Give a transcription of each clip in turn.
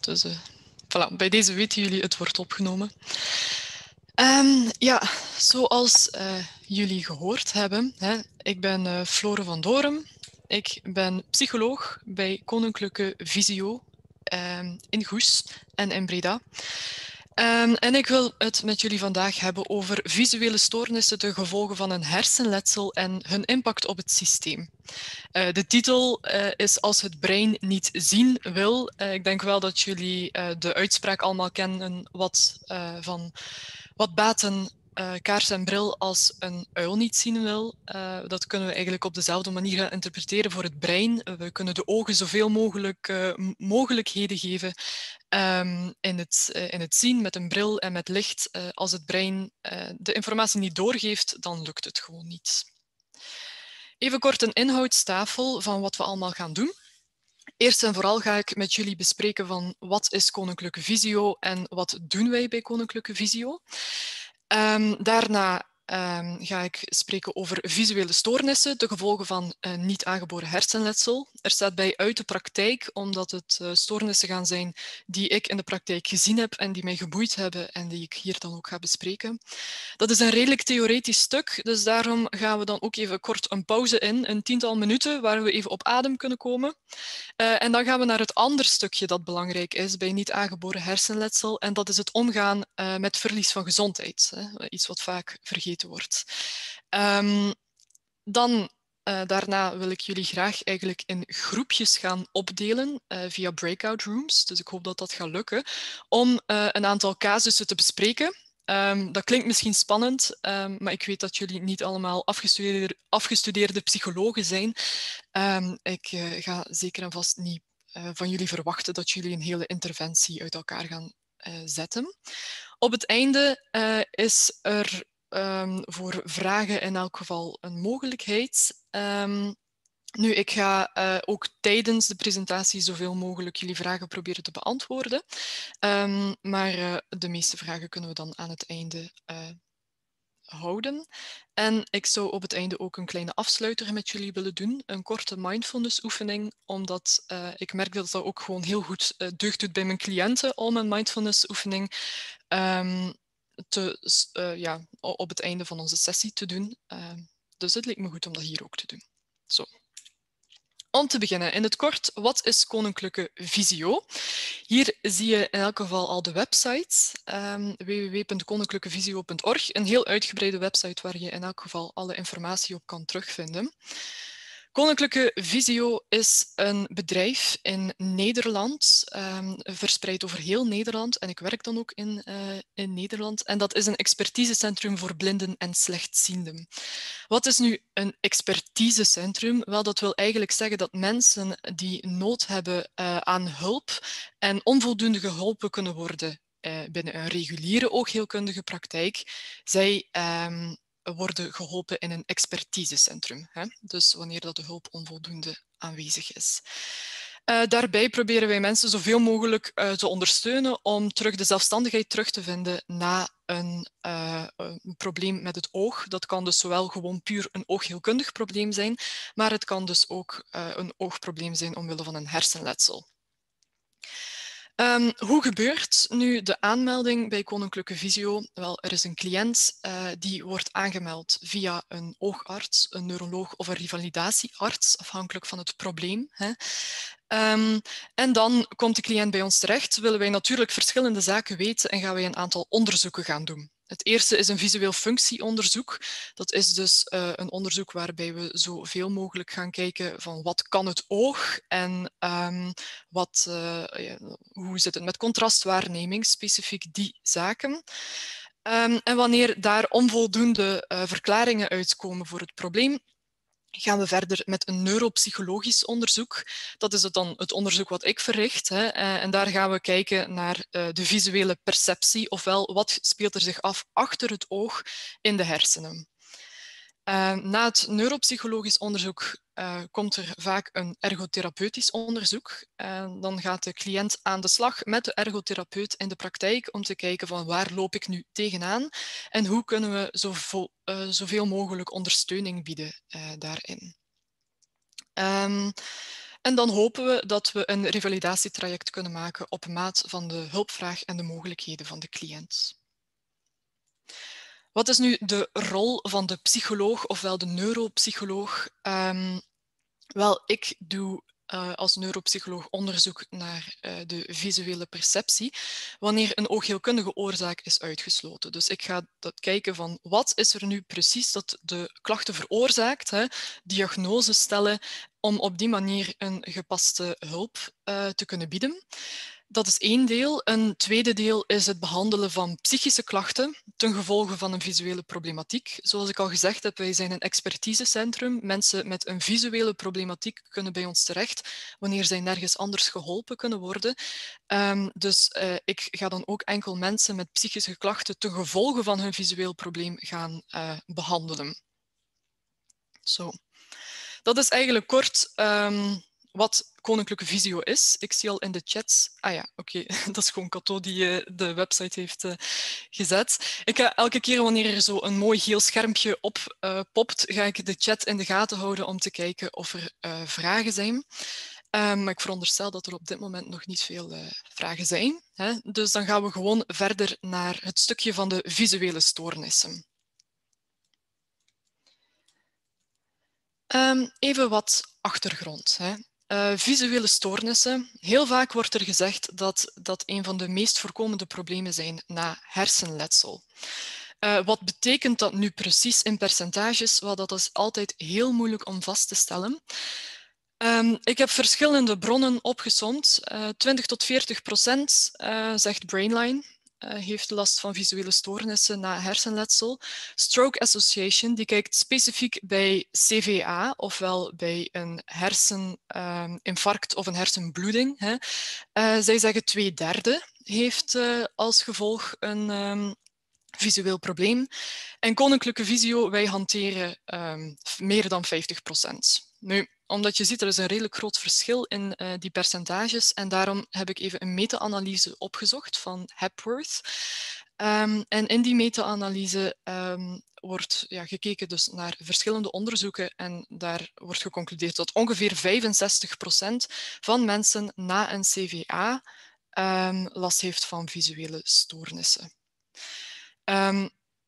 Dus uh, voilà, bij deze weten jullie, het wordt opgenomen. Um, ja, zoals uh, jullie gehoord hebben, hè, ik ben uh, Flore van Doren. Ik ben psycholoog bij Koninklijke Visio um, in Goes en in Breda. Um, en ik wil het met jullie vandaag hebben over visuele stoornissen ten gevolge van een hersenletsel en hun impact op het systeem. Uh, de titel uh, is Als het brein niet zien wil. Uh, ik denk wel dat jullie de uitspraak allemaal kennen wat, van wat baten uh, kaars en bril als een uil niet zien wil. Uh, dat kunnen we eigenlijk op dezelfde manier gaan interpreteren voor het brein. we kunnen de ogen zoveel mogelijk uh, mogelijkheden geven um, in, het, in het zien met een bril en met licht. als het brein de informatie niet doorgeeft, dan lukt het gewoon niet. Even kort een inhoudstafel van wat we allemaal gaan doen. Eerst en vooral ga ik met jullie bespreken van wat is Koninklijke Visio en wat doen wij bij Koninklijke Visio. Um, daarna um, ga ik spreken over visuele stoornissen, de gevolgen van uh, niet aangeboren hersenletsel. Er staat bij uit de praktijk, omdat het uh, stoornissen gaan zijn die ik in de praktijk gezien heb en die mij geboeid hebben en die ik hier dan ook ga bespreken. Dat is een redelijk theoretisch stuk, dus daarom gaan we dan ook even kort een pauze in, een tiental minuten, waar we even op adem kunnen komen. Uh, en dan gaan we naar het andere stukje dat belangrijk is bij niet aangeboren hersenletsel, en dat is het omgaan met verlies van gezondheid. Hè, iets wat vaak vergeten wordt. Um, dan uh, daarna wil ik jullie graag eigenlijk in groepjes gaan opdelen uh, via breakout rooms. Dus ik hoop dat dat gaat lukken. Om uh, een aantal casussen te bespreken. Um, dat klinkt misschien spannend, um, maar ik weet dat jullie niet allemaal afgestudeerde, afgestudeerde psychologen zijn. ik ga zeker en vast niet van jullie verwachten dat jullie een hele interventie uit elkaar gaan zetten. Op het einde is er um, voor vragen in elk geval een mogelijkheid. Um, nu, ik ga uh, ook tijdens de presentatie zoveel mogelijk jullie vragen proberen te beantwoorden. Um, maar uh, de meeste vragen kunnen we dan aan het einde uh, houden. En ik zou op het einde ook een kleine afsluiter met jullie willen doen. Een korte mindfulness oefening, omdat ik merk dat dat ook gewoon heel goed deugd doet bij mijn cliënten om een mindfulness oefening te, uh, ja, op het einde van onze sessie te doen. Uh, dus het leek me goed om dat hier ook te doen. Zo. Om te beginnen, in het kort, wat is Koninklijke Visio? Hier zie je in elk geval al de website, um, www.koninklijkevisio.org, een heel uitgebreide website waar je in elk geval alle informatie op kan terugvinden. Koninklijke Visio is een bedrijf in Nederland, um, verspreid over heel Nederland. En ik werk dan ook in, uh, in Nederland. En dat is een expertisecentrum voor blinden en slechtzienden. Wat is nu een expertisecentrum? Wel, dat wil eigenlijk zeggen dat mensen die nood hebben uh, aan hulp en onvoldoende geholpen kunnen worden uh, binnen een reguliere oogheelkundige praktijk, zij um, worden geholpen in een expertisecentrum. Hè? Dus wanneer dat de hulp onvoldoende aanwezig is. Uh, daarbij proberen wij mensen zoveel mogelijk uh, te ondersteunen om terug de zelfstandigheid terug te vinden na een, uh, een, probleem met het oog. Dat kan dus zowel gewoon puur een oogheelkundig probleem zijn, maar het kan dus ook een oogprobleem zijn omwille van een hersenletsel. Um, hoe gebeurt nu de aanmelding bij Koninklijke Visio? Wel, er is een cliënt uh, die wordt aangemeld via een oogarts, een neuroloog of een revalidatiearts, afhankelijk van het probleem. Hè. Um, en dan komt de cliënt bij ons terecht, willen wij natuurlijk verschillende zaken weten en gaan wij een aantal onderzoeken gaan doen. Het eerste is een visueel functieonderzoek. Dat is dus uh, een onderzoek waarbij we zoveel mogelijk gaan kijken van wat kan het oog en um, wat, ja, hoe zit het met contrastwaarneming, specifiek die zaken. Um, en wanneer daar onvoldoende uh, verklaringen uitkomen voor het probleem, gaan we verder met een neuropsychologisch onderzoek. Dat is het dan het onderzoek wat ik verricht. Hè. Eh, en daar gaan we kijken naar uh, de visuele perceptie, ofwel wat speelt er zich af achter het oog in de hersenen. Uh, na het neuropsychologisch onderzoek uh, komt er vaak een ergotherapeutisch onderzoek. Uh, dan gaat de cliënt aan de slag met de ergotherapeut in de praktijk om te kijken van waar loop ik nu tegenaan en hoe kunnen we zoveel, zoveel mogelijk ondersteuning bieden daarin. Um, En dan hopen we dat we een revalidatietraject kunnen maken op maat van de hulpvraag en de mogelijkheden van de cliënt. Wat is nu de rol van de psycholoog ofwel de neuropsycholoog? Um, wel, ik doe uh, als neuropsycholoog onderzoek naar uh, de visuele perceptie, wanneer een oogheelkundige oorzaak is uitgesloten. Dus ik ga dat kijken van wat is er nu precies dat de klachten veroorzaakt, hè, diagnose stellen, om op die manier een gepaste hulp uh, te kunnen bieden. Dat is één deel. Een tweede deel is het behandelen van psychische klachten ten gevolge van een visuele problematiek. Zoals ik al gezegd heb, wij zijn een expertisecentrum. Mensen met een visuele problematiek kunnen bij ons terecht wanneer zij nergens anders geholpen kunnen worden. Um, dus uh, ik ga dan ook enkel mensen met psychische klachten ten gevolge van hun visueel probleem gaan uh, behandelen. Zo. Dat is eigenlijk kort um, wat Koninklijke Visio is. Ik zie al in de chat. Ah ja, oké, dat is gewoon Cato die uh, de website heeft uh, gezet. Ik ga elke keer wanneer er zo een mooi geel schermpje op popt, ga ik de chat in de gaten houden om te kijken of er vragen zijn. Um, maar ik veronderstel dat er op dit moment nog niet veel vragen zijn. Hè? Dus dan gaan we gewoon verder naar het stukje van de visuele stoornissen. Um, even wat achtergrond. Hè. Uh, visuele stoornissen. Heel vaak wordt er gezegd dat dat een van de meest voorkomende problemen zijn na hersenletsel. Uh, wat betekent dat nu precies in percentages? Wel, dat is altijd heel moeilijk om vast te stellen. Um, ik heb verschillende bronnen opgesomd. Uh, 20 tot 40 procent, zegt Brainline. Uh, heeft last van visuele stoornissen na hersenletsel. Stroke Association die kijkt specifiek bij CVA, ofwel bij een herseninfarct um, of een hersenbloeding. Hè. Uh, zij zeggen twee derde heeft uh, als gevolg een um, visueel probleem. En Koninklijke Visio, wij hanteren um, meer dan 50 procent. Nu, omdat je ziet, er is een redelijk groot verschil in uh, die percentages. En daarom heb ik even een meta-analyse opgezocht van Hepworth. Um, en in die meta-analyse um, wordt ja, gekeken dus naar verschillende onderzoeken en daar wordt geconcludeerd dat ongeveer 65% van mensen na een CVA um, last heeft van visuele stoornissen.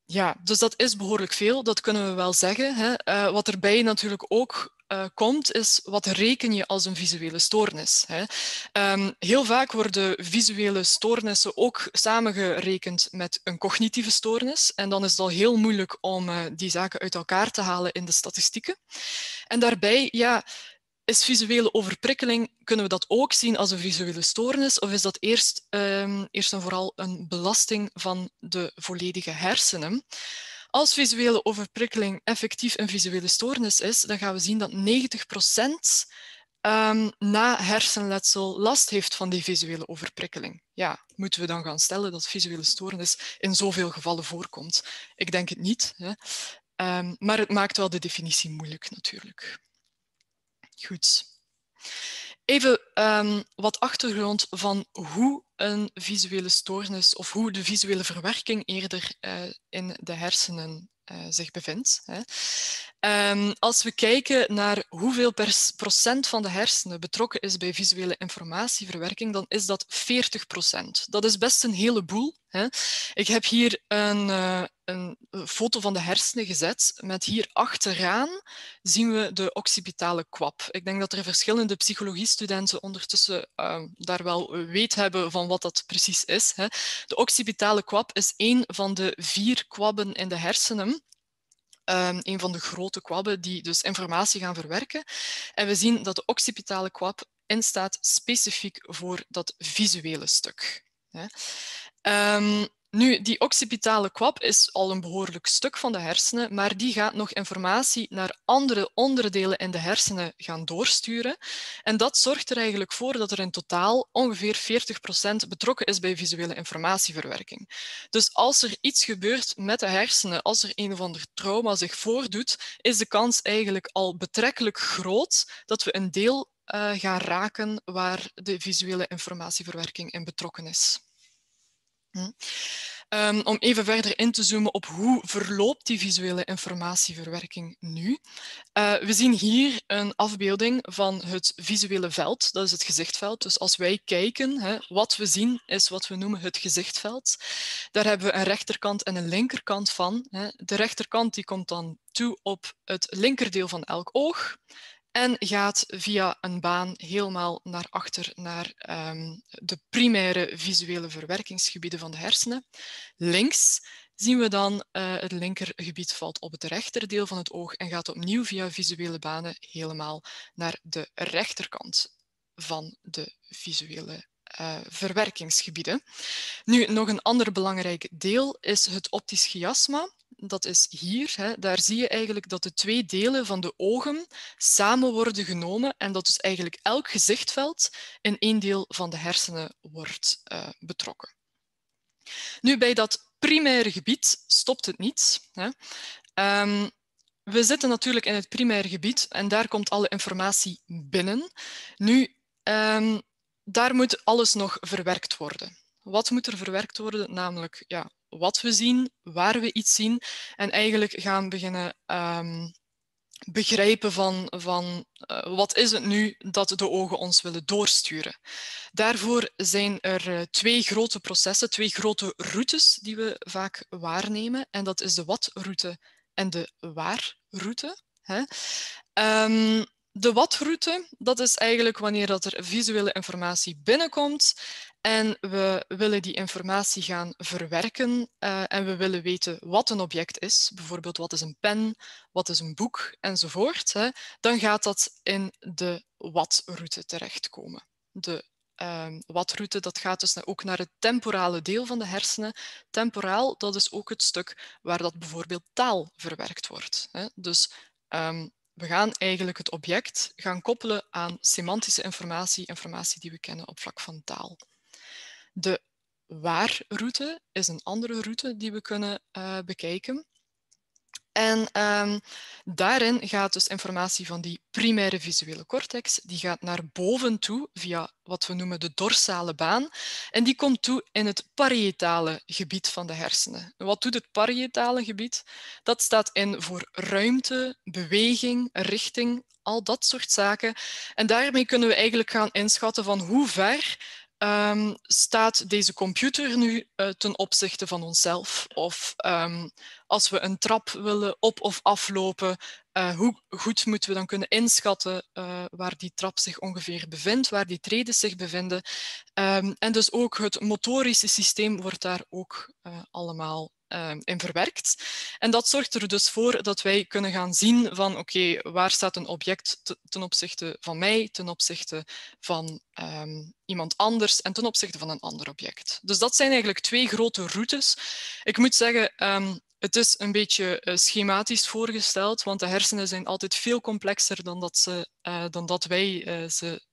ja, dus dat is behoorlijk veel, dat kunnen we wel zeggen. Hè. Uh, wat erbij natuurlijk ook uh, komt, is wat reken je als een visuele stoornis. Hè? Um, heel vaak worden visuele stoornissen ook samengerekend met een cognitieve stoornis. En dan is het al heel moeilijk om uh, die zaken uit elkaar te halen in de statistieken. En daarbij, ja, is visuele overprikkeling, kunnen we dat ook zien als een visuele stoornis? Of is dat eerst, um, eerst en vooral een belasting van de volledige hersenen? Als visuele overprikkeling effectief een visuele stoornis is, dan gaan we zien dat 90 um, na hersenletsel last heeft van die visuele overprikkeling. Ja, moeten we dan gaan stellen dat visuele stoornis in zoveel gevallen voorkomt? Ik denk het niet, hè. Um, maar het maakt wel de definitie moeilijk natuurlijk. Goed. Even um, wat achtergrond van hoe een visuele stoornis of hoe de visuele verwerking eerder uh, in de hersenen uh, zich bevindt. Hè. Um, als we kijken naar hoeveel procent van de hersenen betrokken is bij visuele informatieverwerking, dan is dat 40 procent. Dat is best een heleboel. Hè. Ik heb hier een, uh, een, foto van de hersenen gezet. Met hier achteraan zien we de occipitale kwap. Ik denk dat er verschillende psychologiestudenten ondertussen uh, daar wel weet hebben van wat dat precies is. Hè. De occipitale kwap is een van de vier kwabben in de hersenen um, een van de grote kwabben die dus informatie gaan verwerken. En we zien dat de occipitale kwab instaat specifiek voor dat visuele stuk. Um, nu, die occipitale kwab is al een behoorlijk stuk van de hersenen, maar die gaat nog informatie naar andere onderdelen in de hersenen gaan doorsturen. En dat zorgt er eigenlijk voor dat er in totaal ongeveer 40% betrokken is bij visuele informatieverwerking. Dus als er iets gebeurt met de hersenen, als er een of ander trauma zich voordoet, is de kans eigenlijk al betrekkelijk groot dat we een deel uh, gaan raken waar de visuele informatieverwerking in betrokken is. Hm. Um, om even verder in te zoomen op hoe verloopt die visuele informatieverwerking nu. Uh, we zien hier een afbeelding van het visuele veld, dat is het gezichtveld. Dus als wij kijken, hè, wat we zien is wat we noemen het gezichtveld. Daar hebben we een rechterkant en een linkerkant van. Hè. De rechterkant die komt dan toe op het linkerdeel van elk oog en gaat via een baan helemaal naar achter naar um, de primaire visuele verwerkingsgebieden van de hersenen. Links zien we dan uh, het linkergebied valt op het rechterdeel van het oog en gaat opnieuw via visuele banen helemaal naar de rechterkant van de visuele uh, verwerkingsgebieden. Nu, nog een ander belangrijk deel is het optisch chiasma dat is hier. Hè. Daar zie je eigenlijk dat de twee delen van de ogen samen worden genomen en dat dus eigenlijk elk gezichtveld in één deel van de hersenen wordt uh, betrokken. Nu, bij dat primaire gebied stopt het niet. Hè. Um, we zitten natuurlijk in het primaire gebied en daar komt alle informatie binnen. Nu, um, daar moet alles nog verwerkt worden. Wat moet er verwerkt worden? Namelijk ja, wat we zien, waar we iets zien en eigenlijk gaan beginnen um, begrijpen van, van uh, wat is het nu dat de ogen ons willen doorsturen. Daarvoor zijn er uh, twee grote processen, twee grote routes die we vaak waarnemen. En dat is de wat-route en de waar-route. Um, de wat-route, dat is eigenlijk wanneer dat er visuele informatie binnenkomt en we willen die informatie gaan verwerken uh, en we willen weten wat een object is, bijvoorbeeld wat is een pen, wat is een boek enzovoort, hè, dan gaat dat in de wat-route terechtkomen. De uh, wat-route dat gaat dus ook naar het temporale deel van de hersenen. Temporaal, dat is ook het stuk waar dat bijvoorbeeld taal verwerkt wordt. Hè. Dus um, we gaan eigenlijk het object gaan koppelen aan semantische informatie, informatie die we kennen op vlak van taal. De waar-route is een andere route die we kunnen uh, bekijken. En um, daarin gaat dus informatie van die primaire visuele cortex, die gaat naar boven toe via wat we noemen de dorsale baan. En die komt toe in het parietale gebied van de hersenen. Wat doet het parietale gebied? Dat staat in voor ruimte, beweging, richting, al dat soort zaken. En daarmee kunnen we eigenlijk gaan inschatten van hoe ver um, staat deze computer nu uh, ten opzichte van onszelf? Of um, als we een trap willen op- of aflopen, uh, hoe goed moeten we dan kunnen inschatten uh, waar die trap zich ongeveer bevindt, waar die treden zich bevinden? Um, en dus ook het motorische systeem wordt daar ook allemaal in verwerkt. En dat zorgt er dus voor dat wij kunnen gaan zien van oké, waar staat een object ten opzichte van mij, ten opzichte van um, iemand anders en ten opzichte van een ander object. Dus dat zijn eigenlijk twee grote routes. Ik moet zeggen, um, het is een beetje uh, schematisch voorgesteld, want de hersenen zijn altijd veel complexer dan dat, ze, uh, dan dat wij uh, ze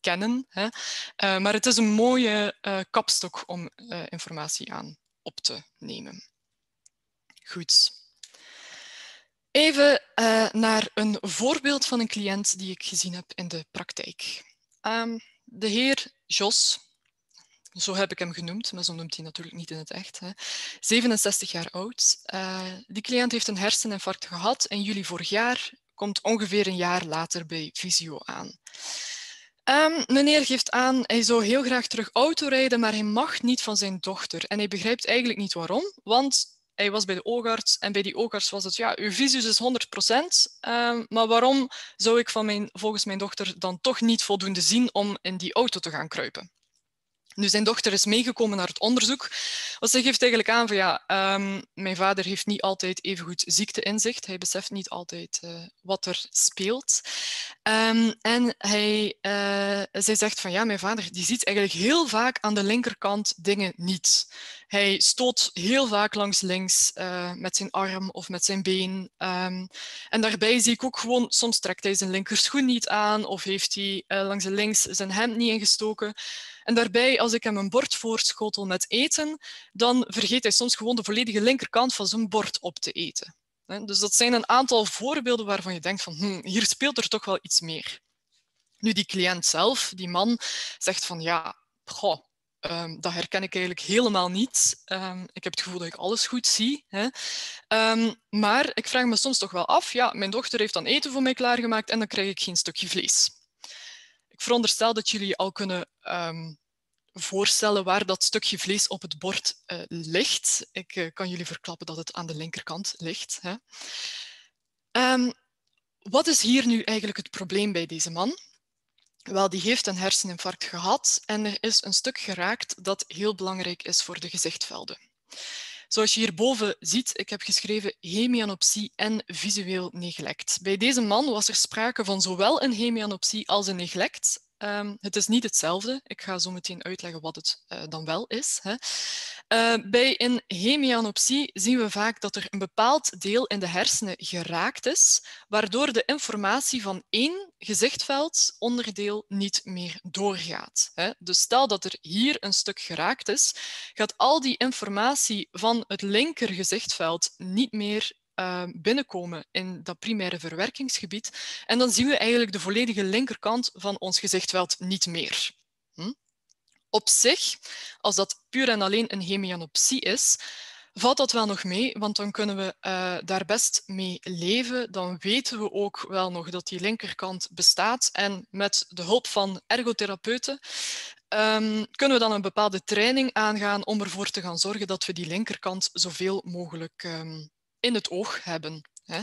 kennen. Hè. maar het is een mooie kapstok om informatie aan op te nemen. Goed. Even uh, naar een voorbeeld van een cliënt die ik gezien heb in de praktijk. Um, de heer Jos, zo heb ik hem genoemd, maar zo noemt hij natuurlijk niet in het echt. Hè. 67 jaar oud. Uh, die cliënt heeft een herseninfarct gehad in juli vorig jaar, komt ongeveer een jaar later bij Visio aan. Um, meneer geeft aan, hij zou heel graag terug autorijden, maar hij mag niet van zijn dochter. En hij begrijpt eigenlijk niet waarom, want hij was bij de oogarts en bij die oogarts was het, ja, uw visus is 100%, um, maar waarom zou ik van mijn, volgens mijn dochter dan toch niet voldoende zien om in die auto te gaan kruipen? Nu, zijn dochter is meegekomen naar het onderzoek. Want ze geeft eigenlijk aan van ja, um, mijn vader heeft niet altijd even goed ziekteinzicht. Hij beseft niet altijd uh, wat er speelt. Um, en hij, uh, zij zegt van ja, mijn vader die ziet eigenlijk heel vaak aan de linkerkant dingen niet. Hij stoot heel vaak langs links uh, met zijn arm of met zijn been. Um, en daarbij zie ik ook gewoon, soms trekt hij zijn linkerschoen niet aan of heeft hij langs de links zijn hemd niet ingestoken. En daarbij, als ik hem een bord voorschotel met eten, dan vergeet hij soms gewoon de volledige linkerkant van zijn bord op te eten. Dus dat zijn een aantal voorbeelden waarvan je denkt van hm, hier speelt er toch wel iets meer. Nu, die cliënt zelf, die man, zegt van ja, goh, Um, dat herken ik eigenlijk helemaal niet. Um, ik heb het gevoel dat ik alles goed zie. Hè. Um, maar ik vraag me soms toch wel af, ja, mijn dochter heeft dan eten voor mij klaargemaakt en dan krijg ik geen stukje vlees. Ik veronderstel dat jullie al kunnen voorstellen waar dat stukje vlees op het bord uh, ligt. Ik uh, kan jullie verklappen dat het aan de linkerkant ligt. Hè. wat is hier nu eigenlijk het probleem bij deze man? Wel, die heeft een herseninfarct gehad en er is een stuk geraakt dat heel belangrijk is voor de gezichtvelden. Zoals je hierboven ziet, ik heb geschreven hemianopsie en visueel neglect. Bij deze man was er sprake van zowel een hemianopsie als een neglect. Um, het is niet hetzelfde. Ik ga zo meteen uitleggen wat het uh, dan wel is. Hè. Uh, bij een hemianopsie zien we vaak dat er een bepaald deel in de hersenen geraakt is, waardoor de informatie van één gezichtveld onderdeel niet meer doorgaat. Hè. Dus stel dat er hier een stuk geraakt is, gaat al die informatie van het linker gezichtveld niet meer uh, binnenkomen in dat primaire verwerkingsgebied. En dan zien we eigenlijk de volledige linkerkant van ons gezichtveld niet meer. Hm? Op zich, als dat puur en alleen een hemianopsie is, valt dat wel nog mee, want dan kunnen we uh, daar best mee leven. Dan weten we ook wel nog dat die linkerkant bestaat. En met de hulp van ergotherapeuten um, kunnen we dan een bepaalde training aangaan om ervoor te gaan zorgen dat we die linkerkant zoveel mogelijk um, in het oog hebben. Hè.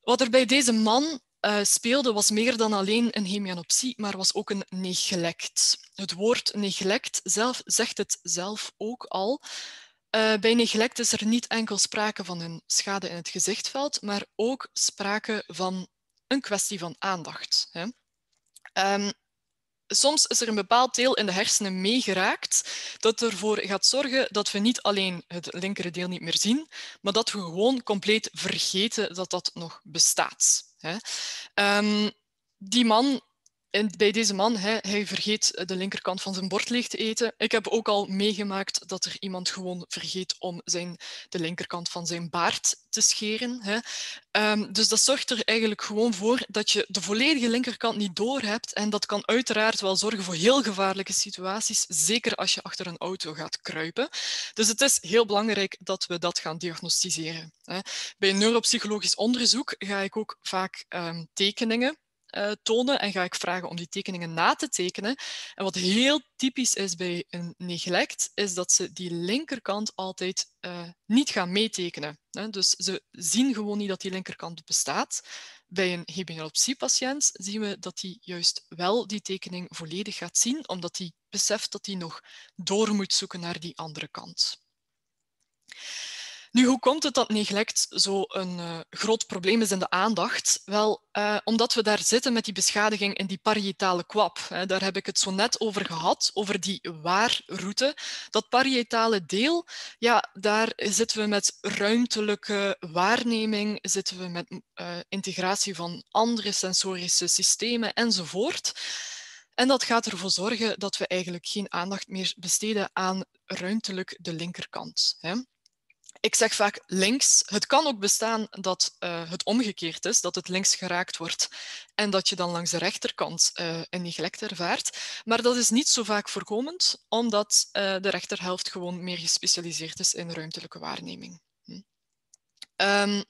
Wat er bij deze man uh, speelde was meer dan alleen een hemianopsie, maar was ook een neglect. Het woord neglect zelf zegt het zelf ook al. Uh, bij neglect is er niet enkel sprake van een schade in het gezichtveld, maar ook sprake van een kwestie van aandacht. Hè. Um, soms is er een bepaald deel in de hersenen meegeraakt dat ervoor gaat zorgen dat we niet alleen het linkere deel niet meer zien, maar dat we gewoon compleet vergeten dat dat nog bestaat. Um, die man en bij deze man, hij, hij, vergeet de linkerkant van zijn bord leeg te eten. Ik heb ook al meegemaakt dat er iemand gewoon vergeet om zijn, de linkerkant van zijn baard te scheren. Hè. Um, dus dat zorgt er eigenlijk gewoon voor dat je de volledige linkerkant niet doorhebt. En dat kan uiteraard wel zorgen voor heel gevaarlijke situaties, zeker als je achter een auto gaat kruipen. Dus het is heel belangrijk dat we dat gaan diagnosticeren. Hè. Bij neuropsychologisch onderzoek ga ik ook vaak um, tekeningen uh, tonen en ga ik vragen om die tekeningen na te tekenen. En wat heel typisch is bij een neglect, is dat ze die linkerkant altijd uh, niet gaan meetekenen. Hè. Dus ze zien gewoon niet dat die linkerkant bestaat. Bij een hemianopsie-patiënt zien we dat hij juist wel die tekening volledig gaat zien, omdat hij beseft dat hij nog door moet zoeken naar die andere kant. Nu, hoe komt het dat neglect zo'n uh, groot probleem is in de aandacht? Wel, uh, omdat we daar zitten met die beschadiging in die parietale kwap. Hè. Daar heb ik het zo net over gehad, over die waarroute. Dat parietale deel, ja, daar zitten we met ruimtelijke waarneming, zitten we met uh, integratie van andere sensorische systemen enzovoort. En dat gaat ervoor zorgen dat we eigenlijk geen aandacht meer besteden aan ruimtelijk de linkerkant. Hè. Ik zeg vaak links. Het kan ook bestaan dat uh, het omgekeerd is, dat het links geraakt wordt en dat je dan langs de rechterkant uh, een neglect ervaart. Maar dat is niet zo vaak voorkomend, omdat uh, de rechterhelft gewoon meer gespecialiseerd is in ruimtelijke waarneming. Hm. Um,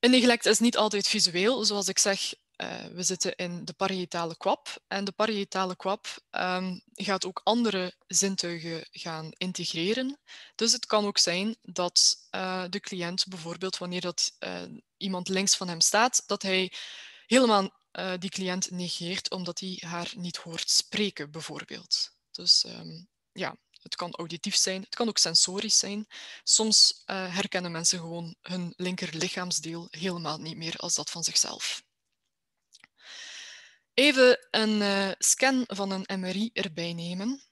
een neglect is niet altijd visueel. Zoals ik zeg, uh, we zitten in de parietale kwap. En de parietale kwap um, gaat ook andere zintuigen gaan integreren. Dus het kan ook zijn dat uh, de cliënt bijvoorbeeld, wanneer dat, uh, iemand links van hem staat, dat hij helemaal die cliënt negeert omdat hij haar niet hoort spreken, bijvoorbeeld. Dus um, ja, het kan auditief zijn, het kan ook sensorisch zijn. Soms herkennen mensen gewoon hun linker lichaamsdeel helemaal niet meer als dat van zichzelf. Even een uh, scan van een MRI erbij nemen.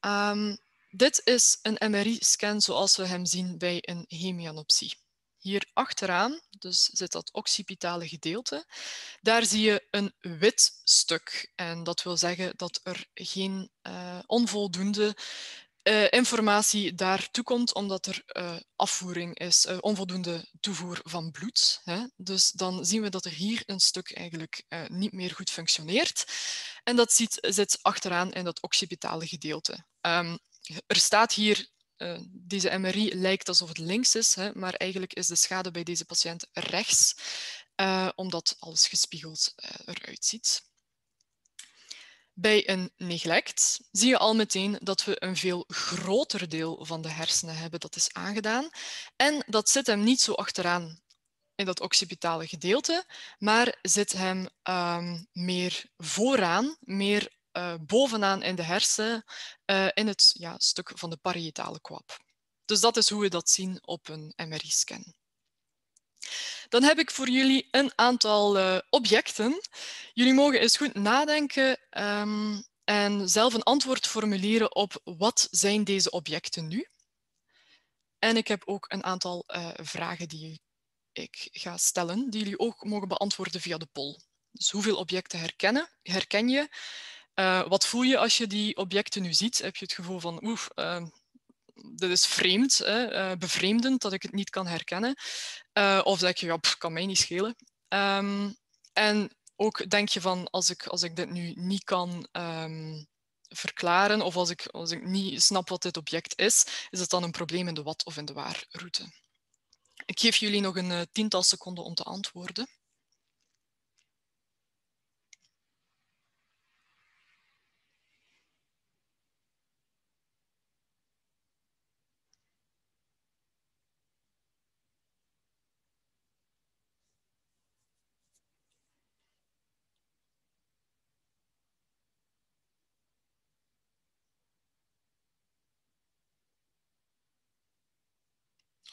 Um, dit is een MRI-scan zoals we hem zien bij een hemianopsie. Hier achteraan, dus zit dat occipitale gedeelte, daar zie je een wit stuk. En dat wil zeggen dat er geen uh, onvoldoende uh, informatie daartoe komt omdat er uh, afvoering is, uh, onvoldoende toevoer van bloed. Hè. Dus dan zien we dat er hier een stuk eigenlijk niet meer goed functioneert. en dat zit, zit achteraan in dat occipitale gedeelte. Ehm, er staat hier, deze MRI lijkt alsof het links is, hè, maar eigenlijk is de schade bij deze patiënt rechts, omdat alles gespiegeld eruit ziet. Bij een neglect zie je al meteen dat we een veel groter deel van de hersenen hebben dat is aangedaan. En dat zit hem niet zo achteraan in dat occipitale gedeelte, maar zit hem um, meer vooraan, meer uh, bovenaan in de hersenen, uh, in het ja, stuk van de parietale kwap. Dus dat is hoe we dat zien op een MRI-scan. Dan heb ik voor jullie een aantal uh, objecten. Jullie mogen eens goed nadenken um, en zelf een antwoord formuleren op wat zijn deze objecten nu. En ik heb ook een aantal uh, vragen die ik ga stellen, die jullie ook mogen beantwoorden via de poll. Dus hoeveel objecten herkennen, herken je? Uh, wat voel je als je die objecten nu ziet? Heb je het gevoel van, oef, uh, dit is vreemd, hè, uh, bevreemdend dat ik het niet kan herkennen? of denk je, ja, kan mij niet schelen. Um, en ook denk je van, als ik, als ik dit nu niet kan um, verklaren of als ik, als ik niet snap wat dit object is, is het dan een probleem in de wat of in de waar route? Ik geef jullie nog een uh, tiental seconden om te antwoorden.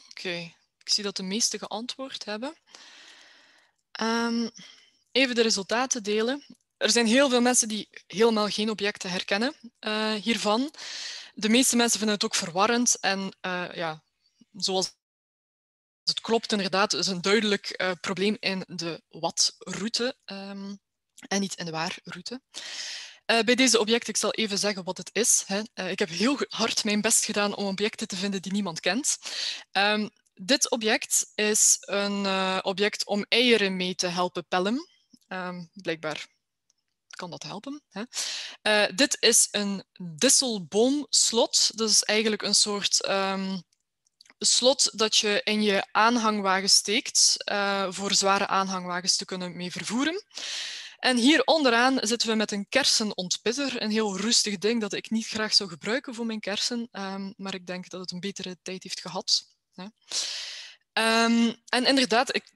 Oké, Ik zie dat de meesten geantwoord hebben. Um, even de resultaten delen. Er zijn heel veel mensen die helemaal geen objecten herkennen uh, hiervan. De meeste mensen vinden het ook verwarrend en uh, ja, zoals het klopt inderdaad, is een duidelijk uh, probleem in de wat-route um, en niet in de waar-route. Uh, bij deze objecten, ik zal even zeggen wat het is. Hè. Uh, ik heb heel hard mijn best gedaan om objecten te vinden die niemand kent. Um, dit object is een uh, object om eieren mee te helpen pellen. Um, blijkbaar kan dat helpen. Hè? Dit is een disselboomslot. Dat is eigenlijk een soort um, slot dat je in je aanhangwagen steekt voor zware aanhangwagens te kunnen mee vervoeren. En hier onderaan zitten we met een kersenontpitter, een heel rustig ding dat ik niet graag zou gebruiken voor mijn kersen, um, maar ik denk dat het een betere tijd heeft gehad. Um, en inderdaad, ik,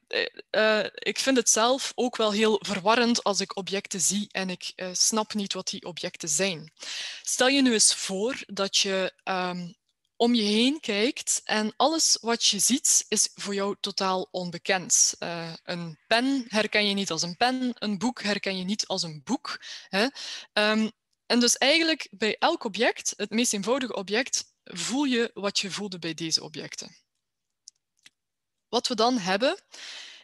uh, ik vind het zelf ook wel heel verwarrend als ik objecten zie en ik uh, snap niet wat die objecten zijn. Stel je nu eens voor dat je um, om je heen kijkt en alles wat je ziet is voor jou totaal onbekend. Uh, een pen herken je niet als een pen, een boek herken je niet als een boek. Hè? Um, en dus eigenlijk bij elk object, het meest eenvoudige object, voel je wat je voelde bij deze objecten. Wat we dan hebben,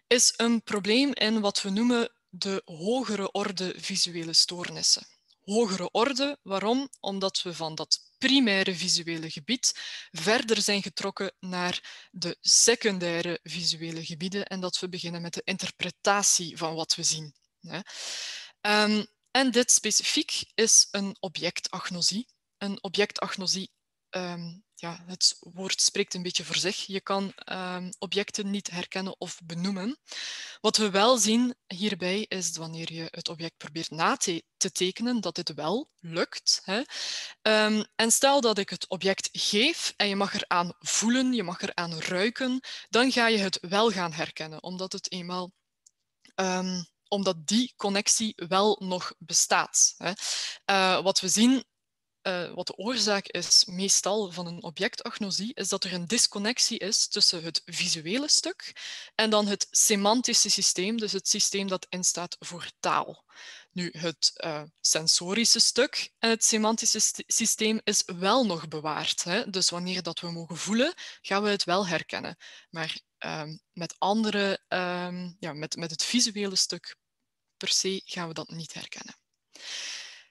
is een probleem in wat we noemen de hogere orde visuele stoornissen. Hogere orde, waarom? Omdat we van dat primaire visuele gebied verder zijn getrokken naar de secundaire visuele gebieden en dat we beginnen met de interpretatie van wat we zien. Um, en dit specifiek is een objectagnosie. Een objectagnosie um, ja, het woord spreekt een beetje voor zich. Je kan um, objecten niet herkennen of benoemen. Wat we wel zien hierbij is wanneer je het object probeert na te, te tekenen, dat dit wel lukt. Hè. Um, en stel dat ik het object geef en je mag eraan voelen, je mag eraan ruiken, dan ga je het wel gaan herkennen, omdat het eenmaal um, omdat die connectie wel nog bestaat. Hè. Uh, wat we zien uh, wat de oorzaak is meestal van een objectagnosie, is dat er een disconnectie is tussen het visuele stuk en dan het semantische systeem, dus het systeem dat instaat voor taal. Nu, het uh, sensorische stuk en het semantische systeem is wel nog bewaard. Hè? Dus wanneer dat we mogen voelen, gaan we het wel herkennen. Maar um, met, andere, um, ja, met, met het visuele stuk per se gaan we dat niet herkennen.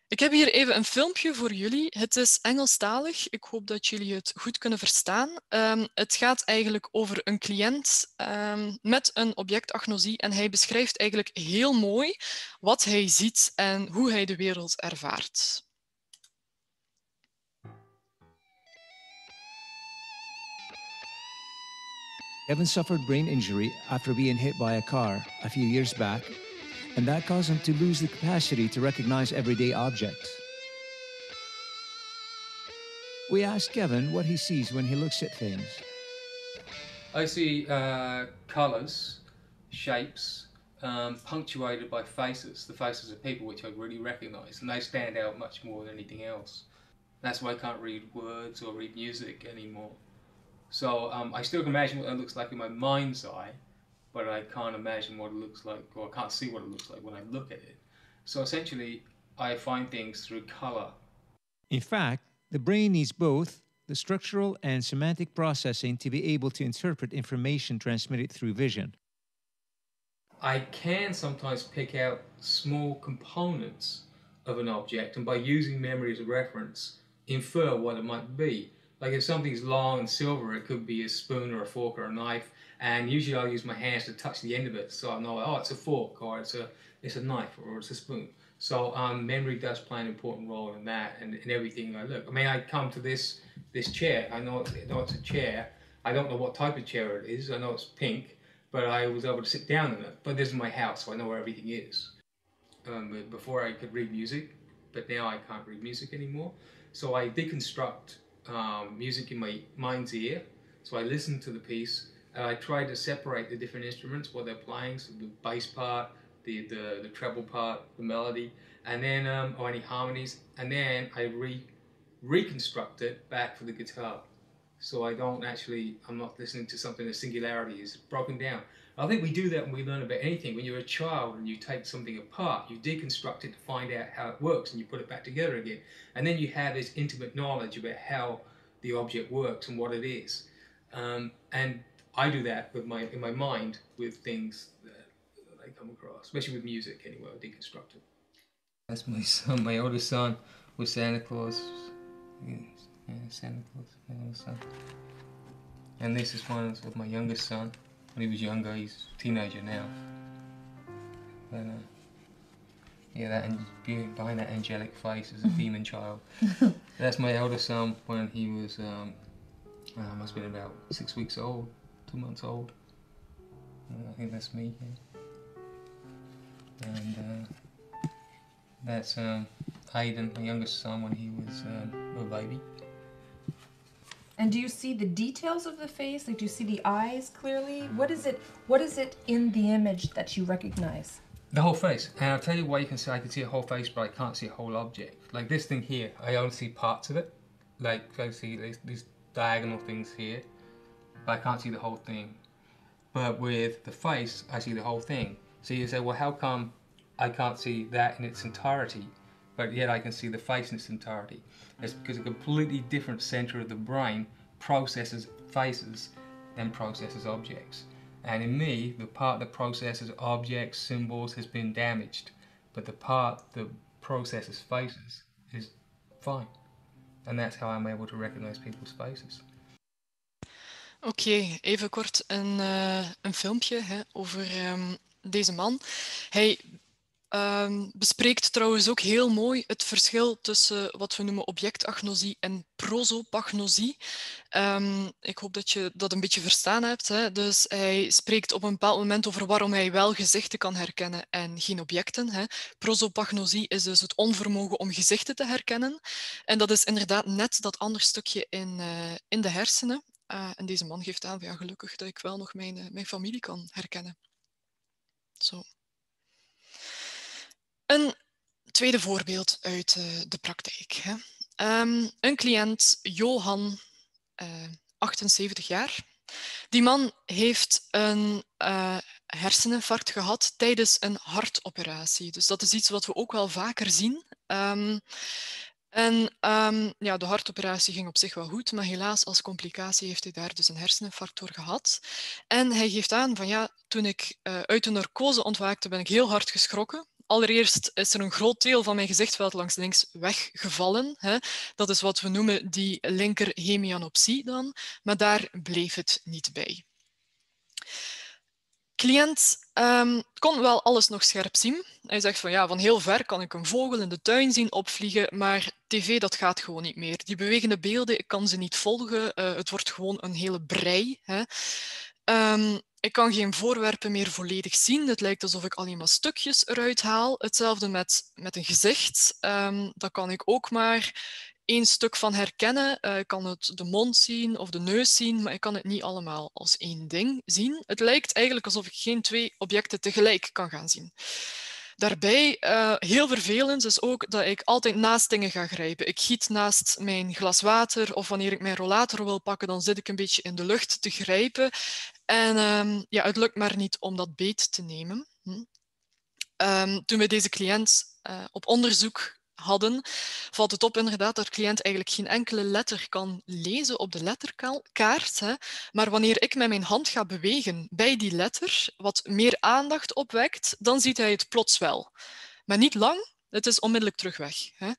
Ik heb hier even een filmpje voor jullie. Het is Engelstalig. Ik hoop dat jullie het goed kunnen verstaan. Um, het gaat eigenlijk over een cliënt um, met een objectagnosie en hij beschrijft eigenlijk heel mooi wat hij ziet en hoe hij de wereld ervaart. Evan suffered brain injury after being hit by a car a few years back and that caused him to lose the capacity to recognize everyday objects. We asked Kevin what he sees when he looks at things. I see uh, colours, shapes, um, punctuated by faces, the faces of people which I really recognise, and they stand out much more than anything else. That's why I can't read words or read music anymore. So um, I still can imagine what that looks like in my mind's eye, but I can't imagine what it looks like, or I can't see what it looks like when I look at it. So essentially, I find things through color. In fact, the brain needs both the structural and semantic processing to be able to interpret information transmitted through vision. I can sometimes pick out small components of an object and by using memory as a reference, infer what it might be. Like if something's long and silver, it could be a spoon or a fork or a knife. And usually I'll use my hands to touch the end of it so I know oh it's a fork or it's a it's a knife or it's a spoon. So um, memory does play an important role in that and in everything. I look I mean I come to this this chair. I know it's, I know it's a chair. I don't know what type of chair it is. I know it's pink but I was able to sit down in it. But this is my house so I know where everything is. Um, before I could read music but now I can't read music anymore. So I deconstruct um, music in my mind's ear so I listen to the piece and I try to separate the different instruments, what they're playing, so the bass part, the, the, the treble part, the melody, and then, um, or any harmonies, and then I re reconstruct it back for the guitar. So I don't actually, I'm not listening to something, a singularity is broken down. I think we do that when we learn about anything. When you're a child and you take something apart, you deconstruct it to find out how it works and you put it back together again. And then you have this intimate knowledge about how the object works and what it is. Um, and I do that with my in my mind with things that, that I come across, especially with music. Anyway, I deconstruct it. That's my son, my oldest son, with Santa Claus. Yeah, Santa Claus, my oldest son. And this is one with my youngest son. When he was younger, he's a teenager now. But, uh, yeah, that behind that angelic face is a demon child. That's my eldest son when he was, um, uh, must have been about six weeks old two months old. Uh, I think that's me here. And uh, that's um, Hayden, my youngest son, when he was uh, a baby. And do you see the details of the face? Like, do you see the eyes clearly? What is it? What is it in the image that you recognize? The whole face. And I'll tell you why you can see. I can see a whole face, but I can't see a whole object. Like this thing here, I only see parts of it. Like I see these, these diagonal things here but I can't see the whole thing. But with the face, I see the whole thing. So you say, well, how come I can't see that in its entirety, but yet I can see the face in its entirety? It's because a completely different center of the brain processes faces than processes objects. And in me, the part that processes objects, symbols, has been damaged. But the part that processes faces is fine. And that's how I'm able to recognize people's faces. Oké, even kort een, uh, een filmpje hè, over um, deze man. Hij um, bespreekt trouwens ook heel mooi het verschil tussen wat we noemen objectagnosie en prosopagnosie. Um, ik hoop dat je dat een beetje verstaan hebt. Hè. Dus hij spreekt op een bepaald moment over waarom hij wel gezichten kan herkennen en geen objecten. Hè. Prosopagnosie is dus het onvermogen om gezichten te herkennen. En dat is inderdaad net dat andere stukje in, uh, in de hersenen. Uh, en deze man geeft aan, ja, gelukkig dat ik wel nog mijn, uh, mijn familie kan herkennen. Zo. Een tweede voorbeeld uit uh, de praktijk. Um, een cliënt, Johan, 78 jaar. Die man heeft een herseninfarct gehad tijdens een hartoperatie. Dus dat is iets wat we ook wel vaker zien. Um, en um, ja, de hartoperatie ging op zich wel goed, maar helaas als complicatie heeft hij daar dus een herseninfarct door gehad. En hij geeft aan van ja, toen ik uit de narcose ontwaakte, ben ik heel hard geschrokken. Allereerst is er een groot deel van mijn gezichtsveld langs links weggevallen. Hè. Dat is wat we noemen die linker hemianopsie dan, maar daar bleef het niet bij. Cliënt um, kon wel alles nog scherp zien. Hij zegt van ja, van heel ver kan ik een vogel in de tuin zien opvliegen, maar tv dat gaat gewoon niet meer. Die bewegende beelden, ik kan ze niet volgen. Uh, het wordt gewoon een hele brei. Hè. Um, ik kan geen voorwerpen meer volledig zien. Het lijkt alsof ik alleen maar stukjes eruit haal. Hetzelfde met, met een gezicht. Um, dat kan ik ook maar één stuk van herkennen. Uh, ik kan het de mond zien of de neus zien, maar ik kan het niet allemaal als één ding zien. Het lijkt eigenlijk alsof ik geen twee objecten tegelijk kan gaan zien. Daarbij, uh, heel vervelend is ook dat ik altijd naast dingen ga grijpen. Ik giet naast mijn glas water of wanneer ik mijn rollator wil pakken, dan zit ik een beetje in de lucht te grijpen. En um, ja, het lukt maar niet om dat beet te nemen. Hm. Um, toen we deze cliënt uh, op onderzoek hadden, valt het op inderdaad dat de cliënt eigenlijk geen enkele letter kan lezen op de letterkaart. Hè. Maar wanneer ik met mijn hand ga bewegen bij die letter, wat meer aandacht opwekt, dan ziet hij het plots wel. Maar niet lang, het is onmiddellijk terug weg. Hè.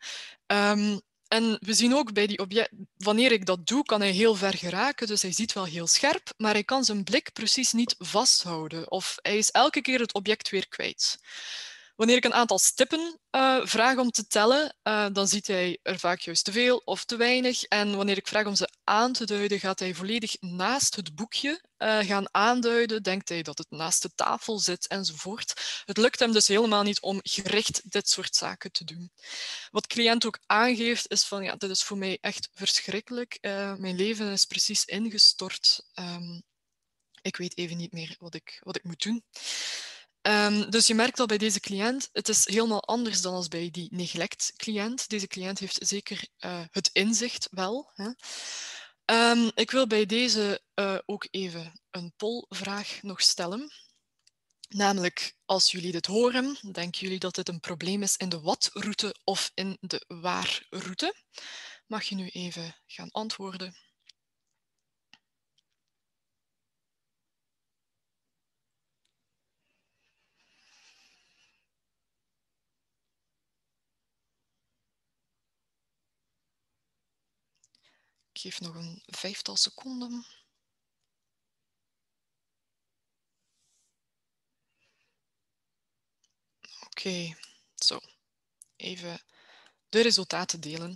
Um, en we zien ook bij die objecten, wanneer ik dat doe, kan hij heel ver geraken. Dus hij ziet wel heel scherp, maar hij kan zijn blik precies niet vasthouden. Of hij is elke keer het object weer kwijt. Wanneer ik een aantal stippen uh, vraag om te tellen, uh, dan ziet hij er vaak juist te veel of te weinig. En wanneer ik vraag om ze aan te duiden, gaat hij volledig naast het boekje uh, gaan aanduiden. Denkt hij dat het naast de tafel zit enzovoort. Het lukt hem dus helemaal niet om gericht dit soort zaken te doen. Wat cliënt ook aangeeft is van ja, dit is voor mij echt verschrikkelijk. mijn leven is precies ingestort. Um, ik weet even niet meer wat ik, wat ik moet doen. Um, dus je merkt al bij deze cliënt, het is helemaal anders dan als bij die neglect-cliënt. Deze cliënt heeft zeker uh, het inzicht wel. Hè. Um, ik wil bij deze uh, ook even een polvraag nog stellen. Namelijk, als jullie dit horen, denken jullie dat dit een probleem is in de wat-route of in de waar-route? Mag je nu even gaan antwoorden? Geef nog een vijftal seconden. Oké, zo. Even de resultaten delen.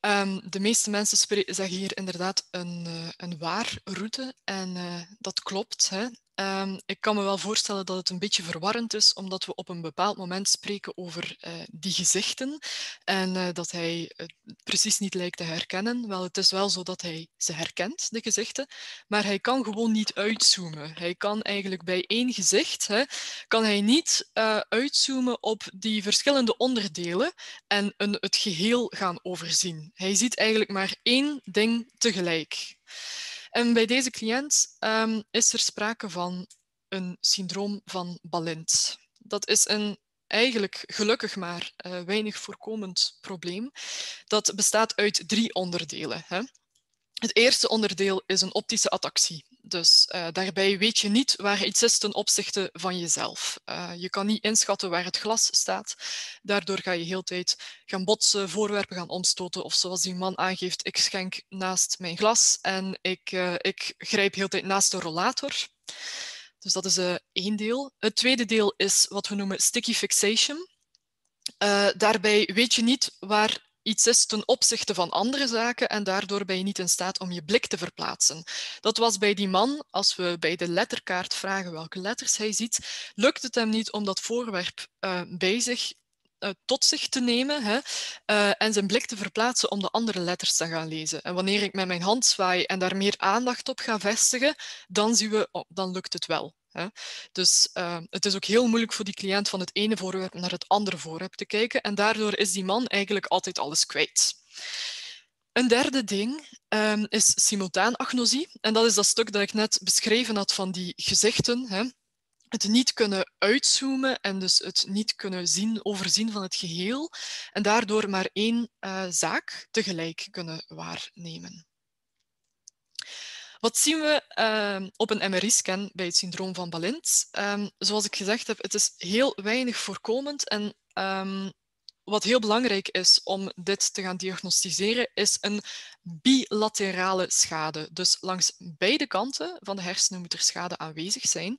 Um, de meeste mensen zeggen hier inderdaad een, uh, een waar-route en uh, dat klopt. Hè. Um, ik kan me wel voorstellen dat het een beetje verwarrend is, omdat we op een bepaald moment spreken over uh, die gezichten en uh, dat hij het precies niet lijkt te herkennen. Wel, het is wel zo dat hij ze herkent, de gezichten, maar hij kan gewoon niet uitzoomen. Hij kan eigenlijk bij één gezicht, hè, kan hij niet uh, uitzoomen op die verschillende onderdelen en een, het geheel gaan overzien. Hij ziet eigenlijk maar één ding tegelijk. En bij deze cliënt um, is er sprake van een syndroom van Balint. Dat is een eigenlijk gelukkig maar uh, weinig voorkomend probleem. Dat bestaat uit drie onderdelen. Hè. Het eerste onderdeel is een optische ataxie. Dus uh, daarbij weet je niet waar iets is ten opzichte van jezelf. Uh, je kan niet inschatten waar het glas staat. Daardoor ga je heel tijd gaan botsen, voorwerpen gaan omstoten. Of zoals die man aangeeft, ik schenk naast mijn glas en ik, uh, ik grijp heel tijd naast de rollator. Dus dat is één deel. Het tweede deel is wat we noemen sticky fixation. daarbij weet je niet waar iets is ten opzichte van andere zaken en daardoor ben je niet in staat om je blik te verplaatsen. Dat was bij die man, als we bij de letterkaart vragen welke letters hij ziet, lukt het hem niet om dat voorwerp uh, bij zich uh, tot zich te nemen hè, uh, en zijn blik te verplaatsen om de andere letters te gaan lezen. En wanneer ik met mijn hand zwaai en daar meer aandacht op ga vestigen, dan zien we, oh, dan lukt het wel. Hè. Dus uh, het is ook heel moeilijk voor die cliënt van het ene voorwerp naar het andere voorwerp te kijken. En daardoor is die man eigenlijk altijd alles kwijt. Een derde ding um, is simultaanagnosie. En dat is dat stuk dat ik net beschreven had van die gezichten. Hè. Het niet kunnen uitzoomen en dus het niet kunnen zien, overzien van het geheel. En daardoor maar één uh, zaak tegelijk kunnen waarnemen. Wat zien we ehm, op een MRI-scan bij het syndroom van Balint? Ehm, zoals ik gezegd heb, het is heel weinig voorkomend en ehm, wat heel belangrijk is om dit te gaan diagnosticeren, is een bilaterale schade. Dus langs beide kanten van de hersenen moet er schade aanwezig zijn.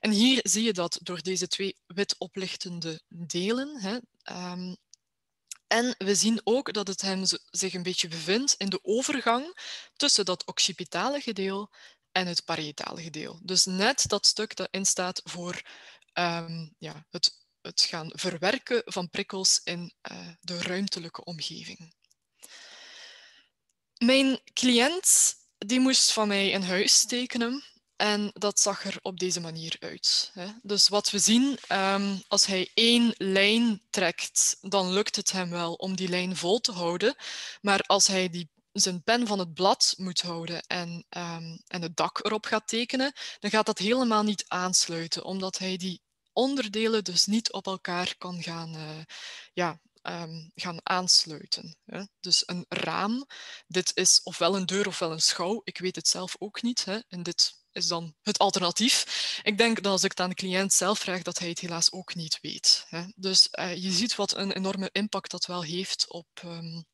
En hier zie je dat door deze twee wit oplichtende delen. Hè, um, en we zien ook dat het hem zich een beetje bevindt in de overgang tussen dat occipitale deel en het parietale deel. Dus net dat stuk dat instaat voor um, ja, het het gaan verwerken van prikkels in uh, de ruimtelijke omgeving. Mijn cliënt die moest van mij een huis tekenen en dat zag er op deze manier uit. Dus wat we zien, um, als hij één lijn trekt, dan lukt het hem wel om die lijn vol te houden. Maar als hij die, zijn pen van het blad moet houden en, um, en het dak erop gaat tekenen, dan gaat dat helemaal niet aansluiten, omdat hij die onderdelen dus niet op elkaar kan gaan, uh, ja, um, gaan aansluiten. Hè. Dus een raam, dit is ofwel een deur ofwel een schouw. Ik weet het zelf ook niet. Hè. En dit is dan het alternatief. Ik denk dat als ik het aan de cliënt zelf vraag, dat hij het helaas ook niet weet. Hè. Dus uh, je ziet wat een enorme impact dat wel heeft op, um,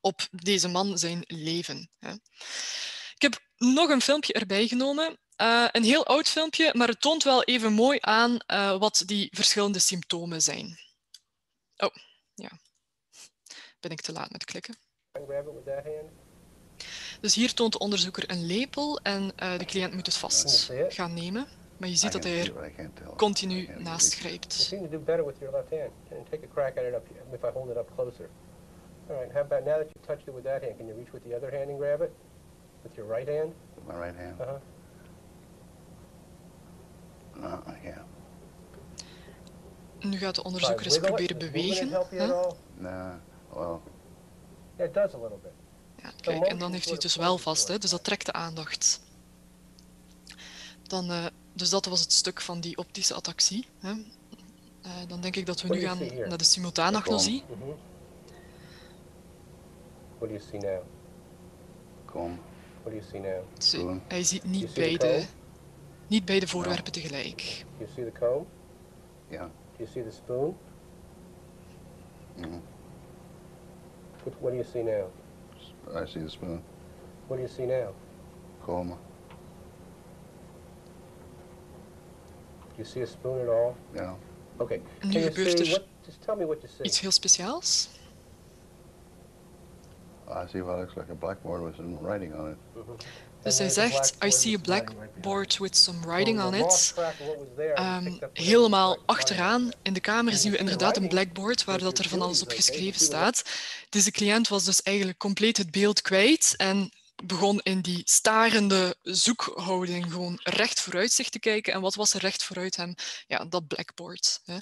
op deze man zijn leven. Hè. Ik heb nog een filmpje erbij genomen. Uh, een heel oud filmpje, maar het toont wel even mooi aan uh, wat die verschillende symptomen zijn. Oh, ja. Ben ik te laat met klikken? Dus hier toont de onderzoeker een lepel en uh, de cliënt moet het vast gaan nemen. Maar je ziet dat hij er continu naast grijpt. Alright, how about now that you touched it with that hand, can you reach with the other hand and grab it? With your right hand? My right hand? Uh-huh. No, yeah. Nu gaat de onderzoeker eens proberen bewegen. Huh? Ja, kijk, en dan heeft hij het dus wel vast, hè, dus dat trekt de aandacht. Dan, uh, dus dat was het stuk van die optische ataxie. Hè. Uh, dan denk ik dat we nu gaan naar de simultaanagnosie. What do you see now? Kom. What do you see now? Hij ziet niet beide. Niet beide voorwerpen no. tegelijk. You see the comb? Yeah. Do you see the spoon? Mm -hmm. what, what do you see now? I see the spoon. What do you see now? Comb. Do you see a spoon at all? No. Okay. Nu Can gebeurt er what, just tell me what you see. iets heel speciaals. I see what looks like a blackboard with some writing on it. Mm -hmm. Dus hij zegt, I see a blackboard with some writing on it. Um, helemaal achteraan in de kamer zien we inderdaad een blackboard waar dat er van alles op geschreven staat. Deze cliënt was dus eigenlijk compleet het beeld kwijt en begon in die starende zoekhouding gewoon recht vooruit zich te kijken. En wat was er recht vooruit hem? Ja, dat blackboard. Hè.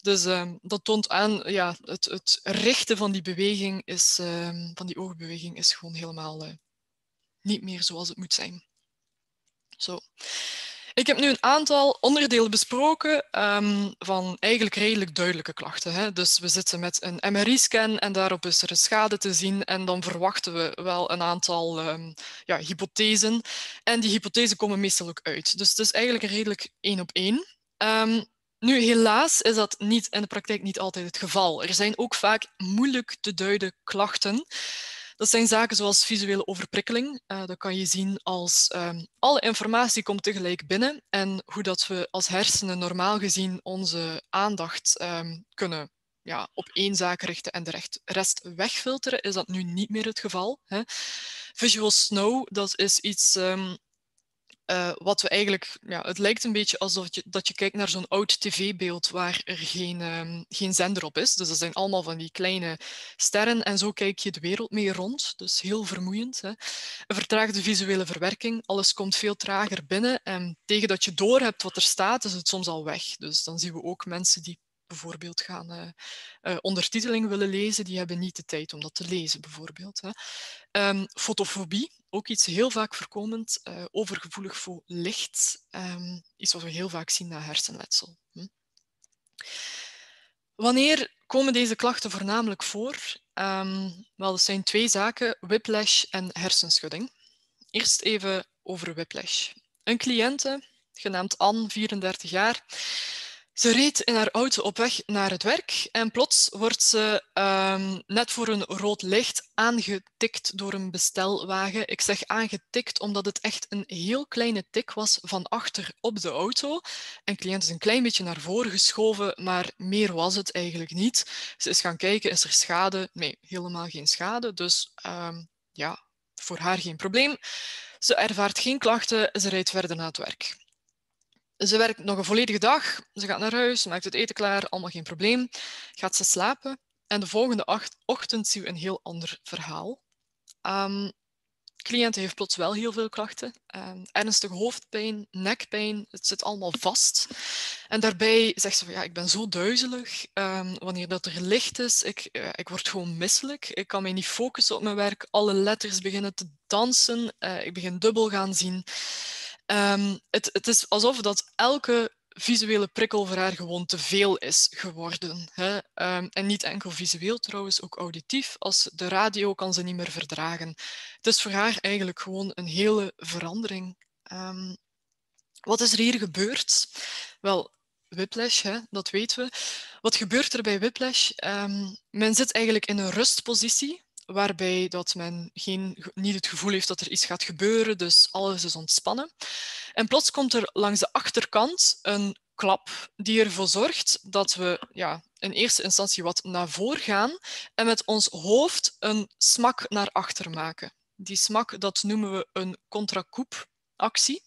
Dus um, dat toont aan, ja, het, het richten van die beweging is, um, van die oogbeweging is gewoon helemaal uh, niet meer zoals het moet zijn. Zo. Ik heb nu een aantal onderdelen besproken um, van eigenlijk redelijk duidelijke klachten. Hè. Dus we zitten met een MRI-scan en daarop is er een schade te zien en dan verwachten we wel een aantal um, ja, hypothesen. En die hypothesen komen meestal ook uit. Dus het is eigenlijk redelijk één op één. Um, nu, helaas is dat niet in de praktijk niet altijd het geval. Er zijn ook vaak moeilijk te duiden klachten. Dat zijn zaken zoals visuele overprikkeling. Uh, dat kan je zien als um, alle informatie komt tegelijk binnen en hoe dat we als hersenen normaal gezien onze aandacht um, kunnen ja, op één zaak richten en de rest wegfilteren, is dat nu niet meer het geval. Hè. Visual snow, dat is iets um, uh, wat we eigenlijk, ja, het lijkt een beetje alsof je, dat je kijkt naar zo'n oud tv-beeld waar er geen, um, geen zender op is. Dus dat zijn allemaal van die kleine sterren en zo kijk je de wereld mee rond. Dus heel vermoeiend. Hè. Een vertraagde visuele verwerking, alles komt veel trager binnen en tegen dat je door hebt wat er staat, is het soms al weg. Dus dan zien we ook mensen die bijvoorbeeld gaan uh, ondertiteling willen lezen, die hebben niet de tijd om dat te lezen, bijvoorbeeld. Hè. Um, fotofobie, ook iets heel vaak voorkomend, uh, overgevoelig voor licht, um, iets wat we heel vaak zien na hersenletsel. Hm. Wanneer komen deze klachten voornamelijk voor? Um, wel, dat zijn twee zaken, whiplash en hersenschudding. Eerst even over whiplash. Een cliënte, genaamd Anne, 34 jaar, ze reed in haar auto op weg naar het werk en plots wordt ze um, net voor een rood licht aangetikt door een bestelwagen. Ik zeg aangetikt omdat het echt een heel kleine tik was van achter op de auto. Een cliënt is een klein beetje naar voren geschoven, maar meer was het eigenlijk niet. Ze is gaan kijken, is er schade? Nee, helemaal geen schade. Dus um, ja, voor haar geen probleem. Ze ervaart geen klachten, ze rijdt verder naar het werk. Ze werkt nog een volledige dag. Ze gaat naar huis, maakt het eten klaar, allemaal geen probleem. Gaat ze slapen. En de volgende ochtend zien we een heel ander verhaal. Um, cliënt heeft plots wel heel veel klachten. Um, ernstige hoofdpijn, nekpijn, het zit allemaal vast. En daarbij zegt ze van ja, ik ben zo duizelig. Um, wanneer dat er licht is, ik, uh, ik word gewoon misselijk. Ik kan mij niet focussen op mijn werk. Alle letters beginnen te dansen. Uh, ik begin dubbel gaan zien. Um, het, het, is alsof dat elke visuele prikkel voor haar gewoon te veel is geworden. Hè? Um, en niet enkel visueel trouwens, ook auditief. Als de radio kan ze niet meer verdragen. Het is voor haar eigenlijk gewoon een hele verandering. Um, wat is er hier gebeurd? Wel, whiplash, hè, dat weten we. Wat gebeurt er bij whiplash? Um, men zit eigenlijk in een rustpositie waarbij dat men geen, niet het gevoel heeft dat er iets gaat gebeuren, dus alles is ontspannen. En plots komt er langs de achterkant een klap die ervoor zorgt dat we ja, in eerste instantie wat naar voren gaan en met ons hoofd een smak naar achter maken. Die smak dat noemen we een contrakoep-actie.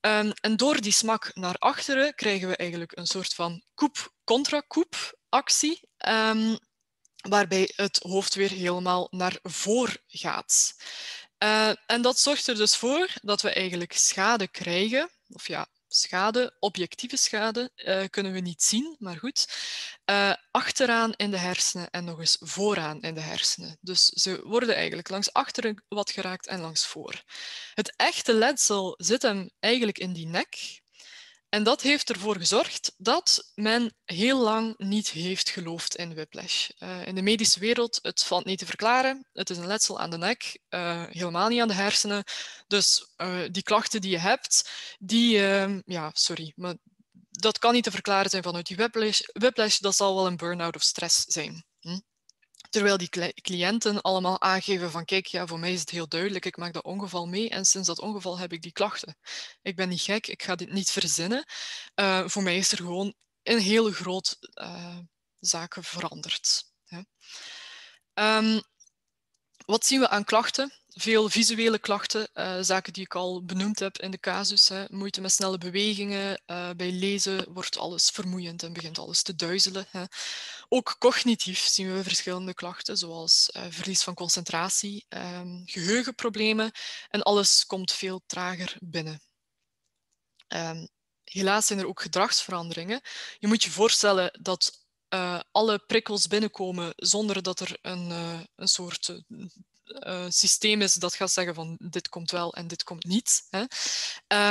Um, en door die smak naar achteren krijgen we eigenlijk een soort van koep-contra-koep-actie. Um, waarbij het hoofd weer helemaal naar voren gaat. Uh, en dat zorgt er dus voor dat we eigenlijk schade krijgen, of ja, schade, objectieve schade, uh, kunnen we niet zien, maar goed, uh, achteraan in de hersenen en nog eens vooraan in de hersenen. Dus ze worden eigenlijk langs achteren wat geraakt en langs voor. Het echte letsel zit hem eigenlijk in die nek, en dat heeft ervoor gezorgd dat men heel lang niet heeft geloofd in whiplash. Uh, in de medische wereld, het valt niet te verklaren. Het is een letsel aan de nek, uh, helemaal niet aan de hersenen. Dus uh, die klachten die je hebt, die, ehm, ja, sorry, maar dat kan niet te verklaren zijn vanuit die whiplash. Whiplash, dat zal wel een burn-out of stress zijn. Hm? Terwijl die cliënten allemaal aangeven van kijk, ja, voor mij is het heel duidelijk, ik maak dat ongeval mee en sinds dat ongeval heb ik die klachten. Ik ben niet gek, ik ga dit niet verzinnen. Uh, voor mij is er gewoon een hele groot uh, zaken veranderd. Um, wat zien we aan klachten? Veel visuele klachten, uh, zaken die ik al benoemd heb in de casus. Hè. Moeite met snelle bewegingen. Uh, bij lezen wordt alles vermoeiend en begint alles te duizelen. Hè. Ook cognitief zien we verschillende klachten, zoals uh, verlies van concentratie, um, geheugenproblemen en alles komt veel trager binnen. Um, helaas zijn er ook gedragsveranderingen. Je moet je voorstellen dat alle prikkels binnenkomen zonder dat er een, een soort uh, systeem is dat gaat zeggen van dit komt wel en dit komt niet, hè,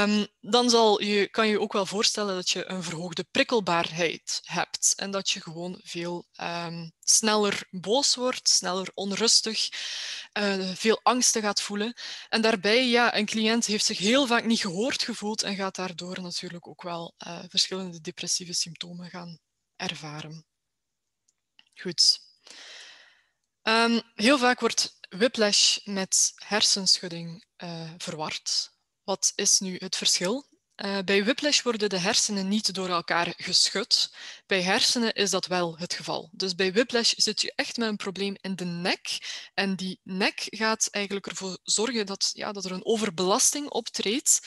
um, dan zal je, kan je ook wel voorstellen dat je een verhoogde prikkelbaarheid hebt en dat je gewoon veel um, sneller boos wordt, sneller onrustig, uh, veel angsten gaat voelen. En daarbij, ja, een cliënt heeft zich heel vaak niet gehoord gevoeld en gaat daardoor natuurlijk ook wel uh, verschillende depressieve symptomen gaan ervaren. Goed. Um, heel vaak wordt whiplash met hersenschudding uh, verward. Wat is nu het verschil? Uh, bij whiplash worden de hersenen niet door elkaar geschud. Bij hersenen is dat wel het geval. Dus bij whiplash zit je echt met een probleem in de nek. En die nek gaat eigenlijk ervoor zorgen dat, ja, dat er een overbelasting optreedt.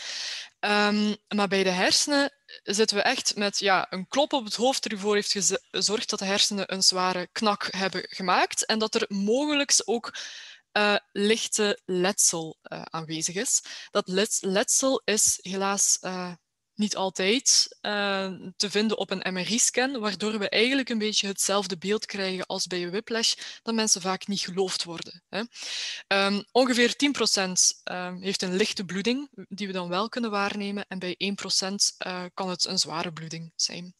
Um, maar bij de hersenen zitten we echt met ja, een klop op het hoofd ervoor heeft gezorgd dat de hersenen een zware knak hebben gemaakt. En dat er mogelijk ook uh, lichte letsel uh, aanwezig is. Dat letsel is helaas uh, niet altijd te vinden op een MRI-scan, waardoor we eigenlijk een beetje hetzelfde beeld krijgen als bij een whiplash, dat mensen vaak niet geloofd worden. Hè. Um, ongeveer 10% uh, heeft een lichte bloeding, die we dan wel kunnen waarnemen, en bij 1% kan het een zware bloeding zijn.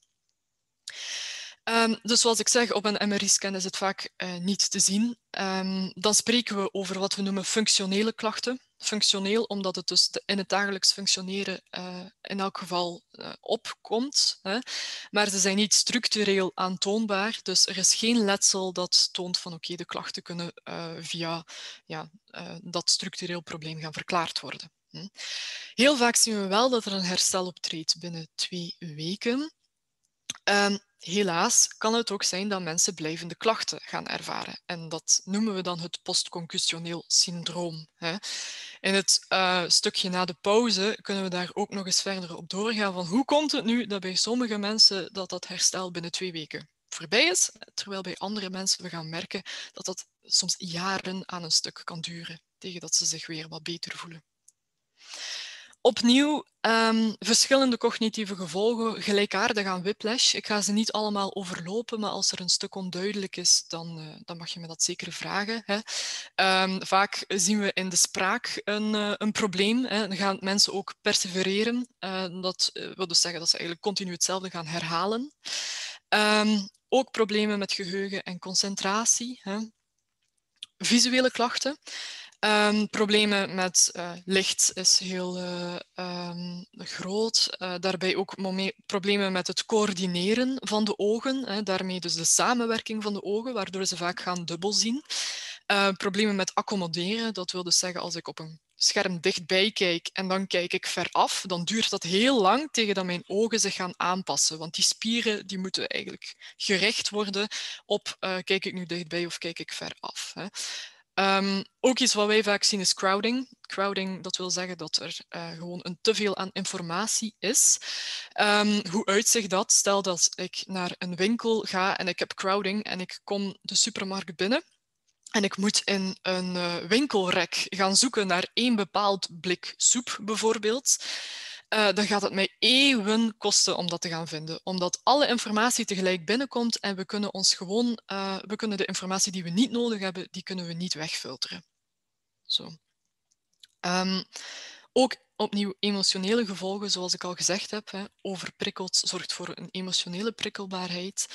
Um, dus zoals ik zeg, op een MRI-scan is het vaak uh, niet te zien. Um, dan spreken we over wat we noemen functionele klachten. functioneel, omdat het dus in het dagelijks functioneren uh, in elk geval uh, opkomt. Hè. Maar ze zijn niet structureel aantoonbaar, dus er is geen letsel dat toont van oké, de klachten kunnen via ja, dat structureel probleem gaan verklaard worden. Hm. Heel vaak zien we wel dat er een herstel optreedt binnen twee weken. Um, helaas kan het ook zijn dat mensen blijvende klachten gaan ervaren. En dat noemen we dan het postconcussioneel syndroom. Hè. In het uh, stukje na de pauze kunnen we daar ook nog eens verder op doorgaan van hoe komt het nu dat bij sommige mensen dat dat herstel binnen twee weken voorbij is, terwijl bij andere mensen we gaan merken dat dat soms jaren aan een stuk kan duren, tegen dat ze zich weer wat beter voelen. Opnieuw um, verschillende cognitieve gevolgen, gelijkaardig aan whiplash. Ik ga ze niet allemaal overlopen, maar als er een stuk onduidelijk is, dan, uh, dan mag je me dat zeker vragen. Hè. Um, vaak zien we in de spraak een, uh, een probleem. Hè. Dan gaan mensen ook persevereren. Uh, dat wil dus zeggen dat ze eigenlijk continu hetzelfde gaan herhalen. Um, ook problemen met geheugen en concentratie. Hè. Visuele klachten. Um, problemen met uh, licht is heel uh, um, groot. Uh, daarbij ook problemen met het coördineren van de ogen. Hè, daarmee dus de samenwerking van de ogen, waardoor ze vaak gaan dubbel zien. problemen met accommoderen, dat wil dus zeggen als ik op een scherm dichtbij kijk en dan kijk ik veraf, dan duurt dat heel lang tegen dat mijn ogen zich gaan aanpassen. Want die spieren die moeten eigenlijk gerecht worden op kijk ik nu dichtbij of kijk ik veraf. Hè. Um, ook iets wat wij vaak zien is crowding. Crowding, dat wil zeggen dat er uh, gewoon een te veel aan informatie is. Um, hoe uitzicht dat? Stel dat ik naar een winkel ga en ik heb crowding en ik kom de supermarkt binnen en ik moet in een uh, winkelrek gaan zoeken naar één bepaald blik soep bijvoorbeeld. Uh, dan gaat het mij eeuwen kosten om dat te gaan vinden. Omdat alle informatie tegelijk binnenkomt en we kunnen ons gewoon, uh, we kunnen de informatie die we niet nodig hebben, die kunnen we niet wegfilteren. Zo. Um, ook opnieuw emotionele gevolgen, zoals ik al gezegd heb. Hè. Overprikkeld zorgt voor een emotionele prikkelbaarheid.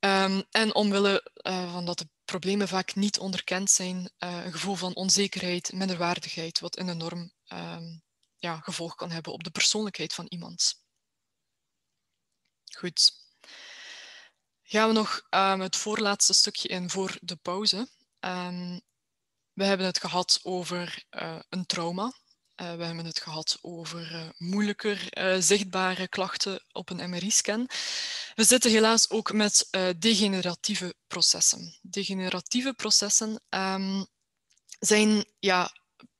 Um, en omwille uh, van dat de problemen vaak niet onderkend zijn, een gevoel van onzekerheid, minderwaardigheid, wat een enorm um, ja, gevolg kan hebben op de persoonlijkheid van iemand. Goed. Gaan we nog um, het voorlaatste stukje in voor de pauze. Um, we hebben het gehad over uh, een trauma. Uh, we hebben het gehad over uh, moeilijker zichtbare klachten op een MRI-scan. We zitten helaas ook met degeneratieve processen. Degeneratieve processen um, zijn ja,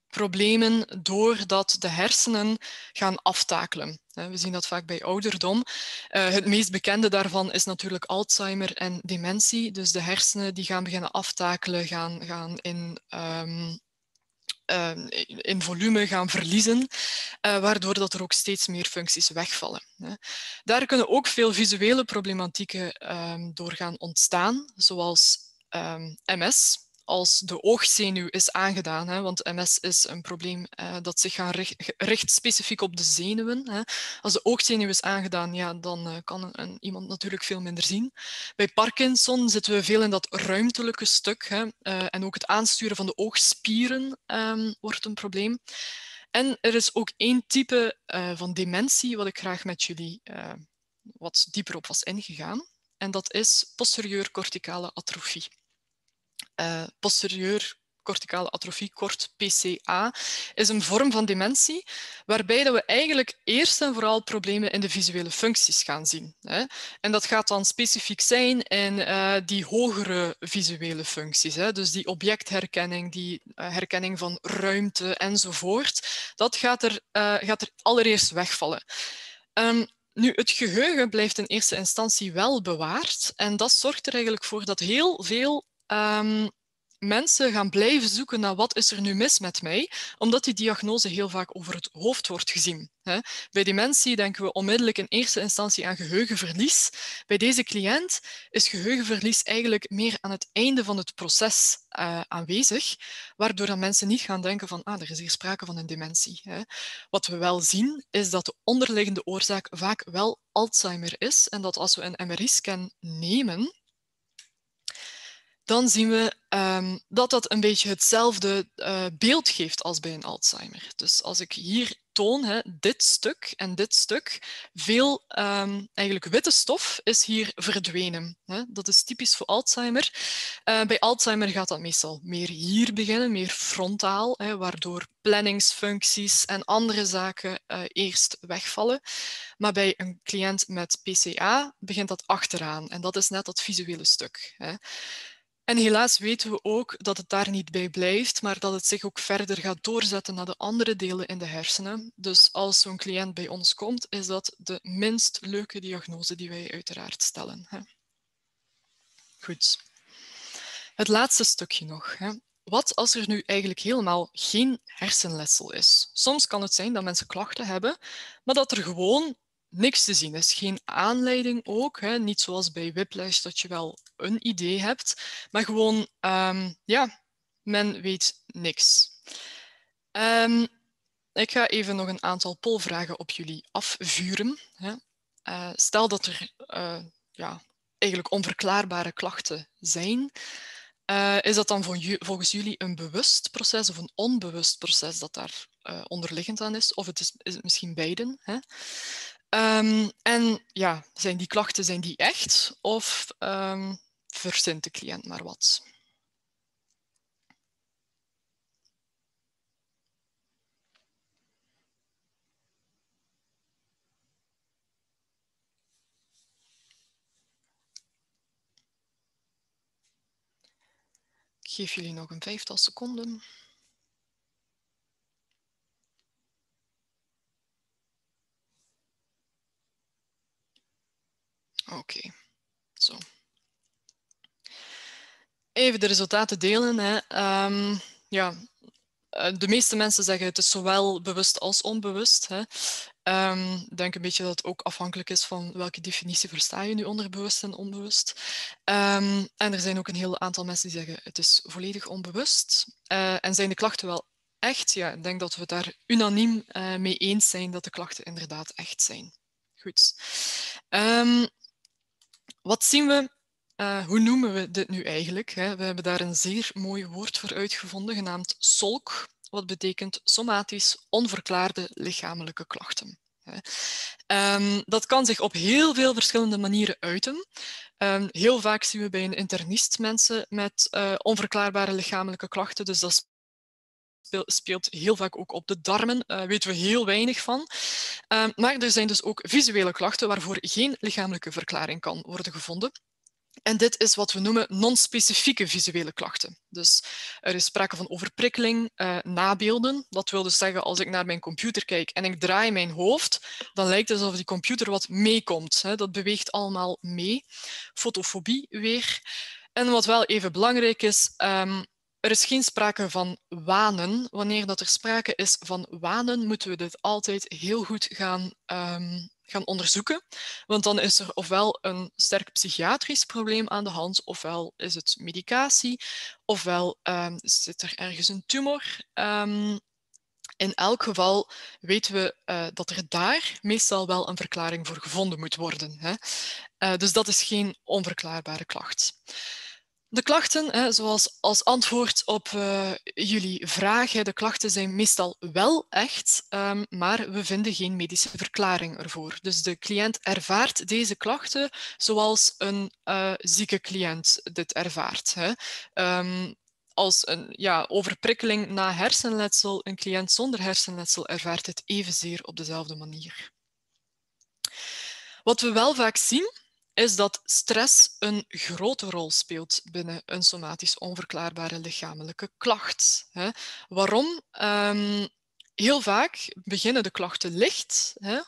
problemen doordat de hersenen gaan aftakelen. We zien dat vaak bij ouderdom. Uh, het meest bekende daarvan is natuurlijk Alzheimer en dementie. Dus de hersenen die gaan beginnen aftakelen, gaan, gaan in, um, uh, in volume gaan verliezen, uh, waardoor dat er ook steeds meer functies wegvallen. Daar kunnen ook veel visuele problematieken um, door gaan ontstaan, zoals MS, als de oogzenuw is aangedaan. Hè, want MS is een probleem uh, dat zich gaan richt, specifiek op de zenuwen. Hè. Als de oogzenuw is aangedaan, ja, dan uh, kan een, iemand natuurlijk veel minder zien. Bij Parkinson zitten we veel in dat ruimtelijke stuk. Hè, uh, en ook het aansturen van de oogspieren um, wordt een probleem. En er is ook één type van dementie wat ik graag met jullie wat dieper op was ingegaan. En dat is posterieur corticale atrofie uh, posterieur corticale atrofie, kort PCA, is een vorm van dementie waarbij dat we eigenlijk eerst en vooral problemen in de visuele functies gaan zien. Hè. En dat gaat dan specifiek zijn in uh, die hogere visuele functies, hè. dus die objectherkenning, die uh, herkenning van ruimte enzovoort. Dat gaat er, gaat er allereerst wegvallen. Um, nu, het geheugen blijft in eerste instantie wel bewaard en dat zorgt er eigenlijk voor dat heel veel um, mensen gaan blijven zoeken naar wat is er nu mis met mij, omdat die diagnose heel vaak over het hoofd wordt gezien. Bij dementie denken we onmiddellijk in eerste instantie aan geheugenverlies. Bij deze cliënt is geheugenverlies eigenlijk meer aan het einde van het proces uh, aanwezig, waardoor dan mensen niet gaan denken van ah, er is hier sprake van een dementie. Wat we wel zien, is dat de onderliggende oorzaak vaak wel Alzheimer is en dat als we een MRI-scan nemen, dan zien we ehm, dat dat een beetje hetzelfde uh, beeld geeft als bij een Alzheimer. Dus als ik hier toon, hè, dit stuk en dit stuk, veel um, eigenlijk witte stof is hier verdwenen. Hè. Dat is typisch voor Alzheimer. Uh, bij Alzheimer gaat dat meestal meer hier beginnen, meer frontaal, hè, waardoor planningsfuncties en andere zaken uh, eerst wegvallen. Maar bij een cliënt met PCA begint dat achteraan en dat is net dat visuele stuk. Hè. En helaas weten we ook dat het daar niet bij blijft, maar dat het zich ook verder gaat doorzetten naar de andere delen in de hersenen. Dus als zo'n cliënt bij ons komt, is dat de minst leuke diagnose die wij uiteraard stellen. Hè. Goed. Het laatste stukje nog. Hè. Wat als er nu eigenlijk helemaal geen hersenletsel is? Soms kan het zijn dat mensen klachten hebben, maar dat er gewoon niks te zien is. Geen aanleiding ook. Hè. Niet zoals bij whiplash dat je wel een idee hebt, maar gewoon, um, ja, men weet niks. Um, ik ga even nog een aantal polvragen op jullie afvuren. Hè. Uh, stel dat er uh, ja, eigenlijk onverklaarbare klachten zijn. Uh, is dat dan volgens jullie een bewust proces of een onbewust proces dat daar onderliggend aan is? Of het is, is het misschien beiden? Hè? Um, en ja, zijn die klachten zijn die echt of um, verzint de cliënt maar wat? Ik geef jullie nog een vijftal seconden. Okay. zo. Even de resultaten delen. Hè. Um, ja, eh, de meeste mensen zeggen het is zowel bewust als onbewust. Hè. Ik denk een beetje dat het ook afhankelijk is van welke definitie versta je nu onder bewust en onbewust. Um, en er zijn ook een heel aantal mensen die zeggen het is volledig onbewust. Uh, en zijn de klachten wel echt? Ja, ik denk dat we daar unaniem uh, mee eens zijn dat de klachten inderdaad echt zijn. Goed. Um, wat zien we? Uh, hoe noemen we dit nu eigenlijk? Hè? We hebben daar een zeer mooi woord voor uitgevonden, genaamd SOLK, wat betekent somatisch onverklaarde lichamelijke klachten. Um, dat kan zich op heel veel verschillende manieren uiten. Um, heel vaak zien we bij een internist mensen met uh, onverklaarbare lichamelijke klachten, dus dat speelt heel vaak ook op de darmen, uh, weten we heel weinig van. Uh, maar er zijn dus ook visuele klachten waarvoor geen lichamelijke verklaring kan worden gevonden. En dit is wat we noemen non-specifieke visuele klachten. Dus er is sprake van overprikkeling, uh, nabeelden. Dat wil dus zeggen, als ik naar mijn computer kijk en ik draai mijn hoofd, dan lijkt het alsof die computer wat meekomt. Dat beweegt allemaal mee. Fotofobie weer. En wat wel even belangrijk is, um, er is geen sprake van wanen. Wanneer dat er sprake is van wanen, moeten we dit altijd heel goed gaan, um, gaan onderzoeken. Want dan is er ofwel een sterk psychiatrisch probleem aan de hand, ofwel is het medicatie, ofwel um, zit er ergens een tumor. Um, in elk geval weten we uh, dat er daar meestal wel een verklaring voor gevonden moet worden. Hè? Uh, dus dat is geen onverklaarbare klacht. De klachten, zoals als antwoord op uh, jullie vraag, de klachten zijn meestal wel echt, um, maar we vinden geen medische verklaring ervoor. Dus de cliënt ervaart deze klachten zoals een uh, zieke cliënt dit ervaart. Um, als een ja, overprikkeling na hersenletsel, een cliënt zonder hersenletsel ervaart het evenzeer op dezelfde manier. Wat we wel vaak zien, is dat stress een grote rol speelt binnen een somatisch onverklaarbare lichamelijke klacht. Hè. Waarom? Um, heel vaak beginnen de klachten licht hè,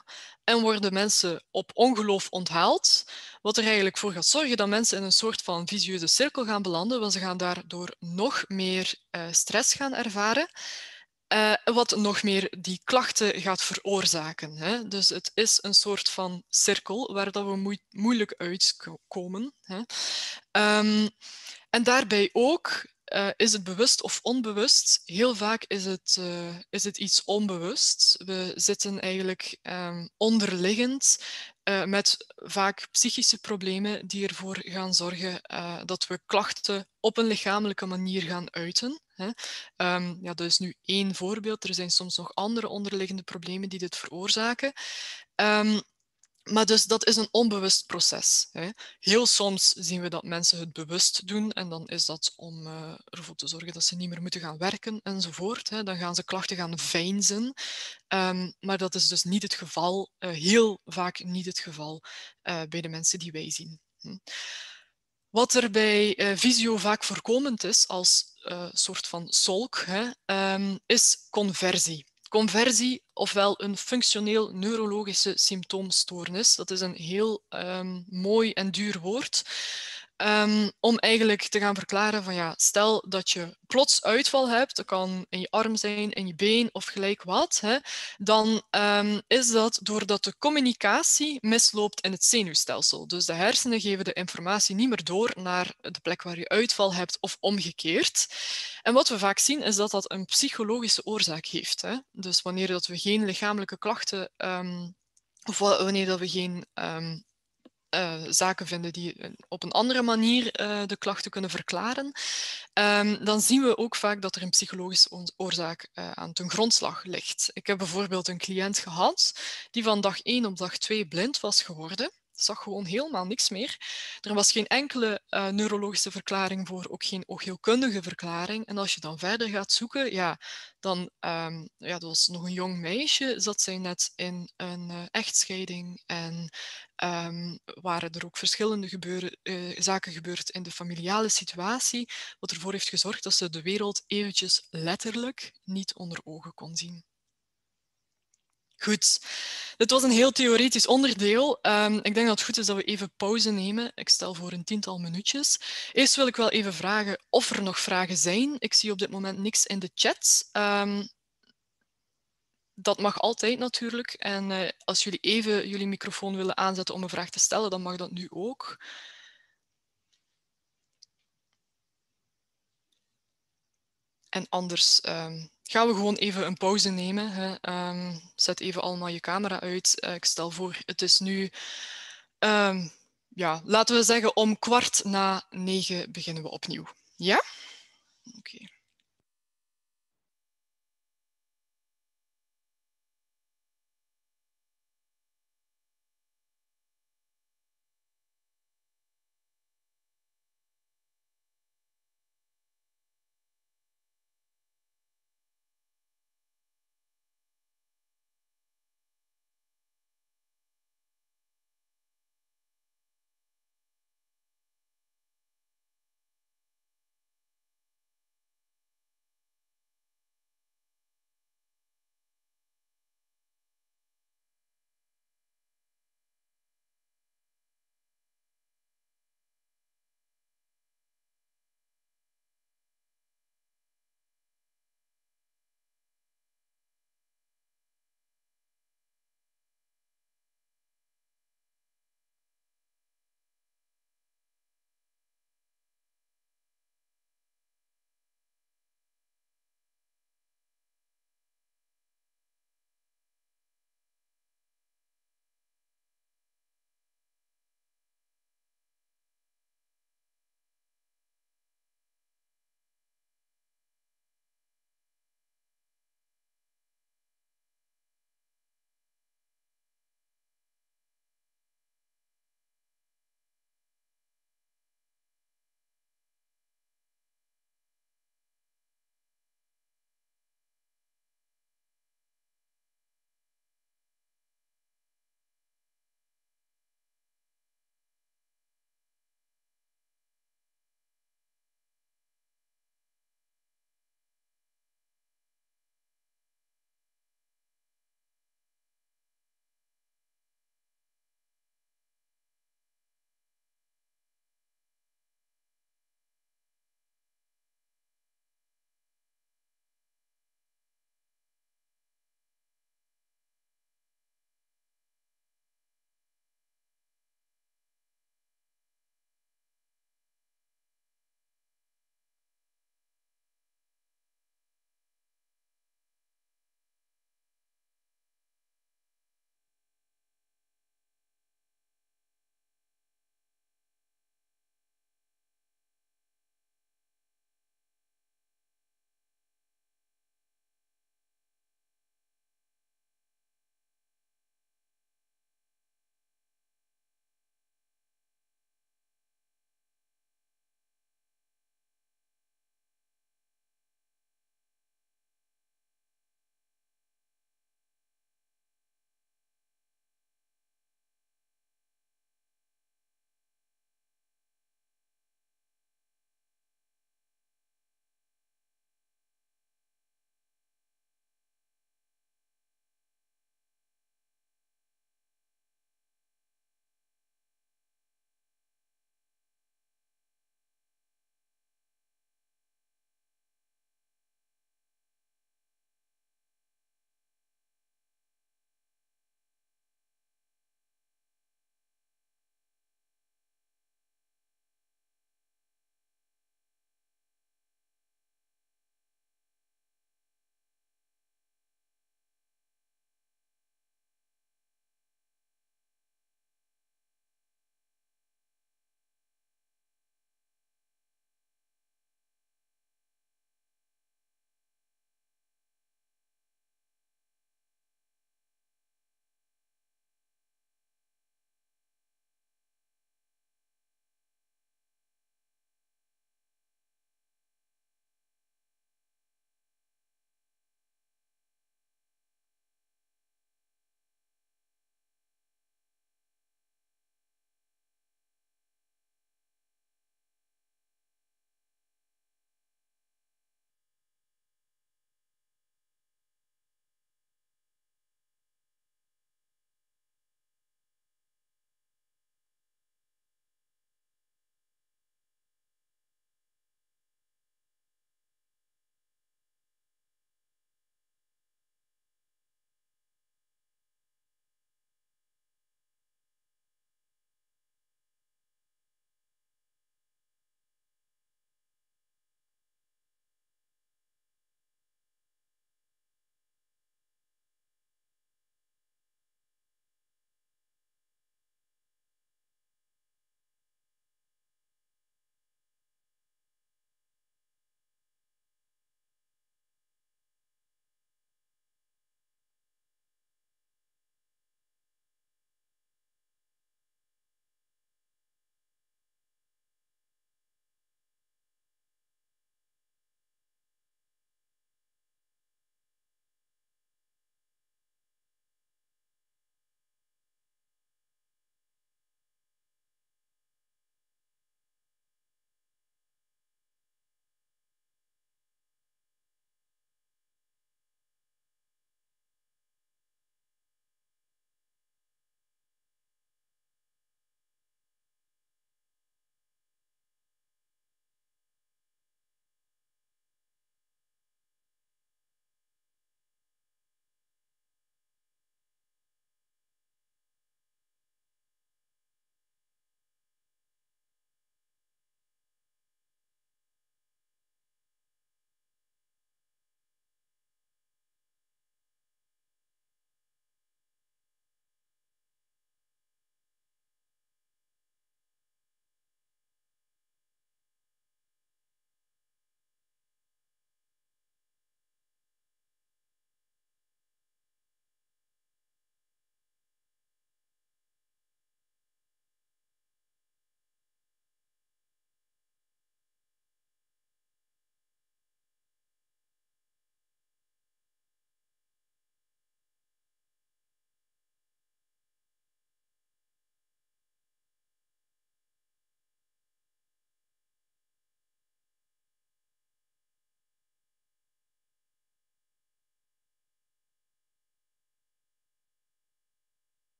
en worden mensen op ongeloof onthaald, wat er eigenlijk voor gaat zorgen dat mensen in een soort van visieuze cirkel gaan belanden, want ze gaan daardoor nog meer uh, stress gaan ervaren. Uh, wat nog meer die klachten gaat veroorzaken. Hè. Dus het is een soort van cirkel waar dat we moeilijk uitkomen. Um, en daarbij ook eh, is het bewust of onbewust? Heel vaak is het, eh, is het iets onbewust. We zitten eigenlijk um, onderliggend uh, met vaak psychische problemen die ervoor gaan zorgen dat we klachten op een lichamelijke manier gaan uiten. Hè. Um, ja, dat is nu één voorbeeld. Er zijn soms nog andere onderliggende problemen die dit veroorzaken. Um, maar dus dat is een onbewust proces. Hè. Heel soms zien we dat mensen het bewust doen en dan is dat om uh, ervoor te zorgen dat ze niet meer moeten gaan werken enzovoort. Hè. Dan gaan ze klachten gaan veinzen. Um, maar dat is dus niet het geval, uh, heel vaak niet het geval uh, bij de mensen die wij zien. Hm. Wat er bij visio vaak voorkomend is als soort van solk, hè, um, is conversie. Conversie, ofwel een functioneel neurologische symptoomstoornis. Dat is een heel um, mooi en duur woord. Um, om eigenlijk te gaan verklaren van ja, stel dat je plots uitval hebt, dat kan in je arm zijn, in je been of gelijk wat, hè, dan um, is dat doordat de communicatie misloopt in het zenuwstelsel. Dus de hersenen geven de informatie niet meer door naar de plek waar je uitval hebt of omgekeerd. En wat we vaak zien is dat dat een psychologische oorzaak heeft. Hè. Dus wanneer dat we geen lichamelijke klachten um, of wanneer dat we geen uh, zaken vinden die eh, op een andere manier uh, de klachten kunnen verklaren, um, dan zien we ook vaak dat er een psychologische oorzaak uh, aan ten grondslag ligt. Ik heb bijvoorbeeld een cliënt gehad die van dag 1 op dag 2 blind was geworden zag gewoon helemaal niks meer. Er was geen enkele uh, neurologische verklaring voor, ook geen oogheelkundige verklaring. En als je dan verder gaat zoeken, ja, dan um, ja, dat was nog een jong meisje, zat zij net in een uh, echtscheiding en um, waren er ook verschillende gebeuren, uh, zaken gebeurd in de familiale situatie, wat ervoor heeft gezorgd dat ze de wereld eventjes letterlijk niet onder ogen kon zien. Goed, dit was een heel theoretisch onderdeel. Um, ik denk dat het goed is dat we even pauze nemen. Ik stel voor een tiental minuutjes. Eerst wil ik wel even vragen of er nog vragen zijn. Ik zie op dit moment niks in de chat. Um, dat mag altijd natuurlijk. En uh, als jullie even jullie microfoon willen aanzetten om een vraag te stellen, dan mag dat nu ook. En anders um, gaan we gewoon even een pauze nemen. Hè. Um, zet even allemaal je camera uit. Uh, ik stel voor, het is nu, um, ja, laten we zeggen om kwart na negen beginnen we opnieuw. Ja? Oké.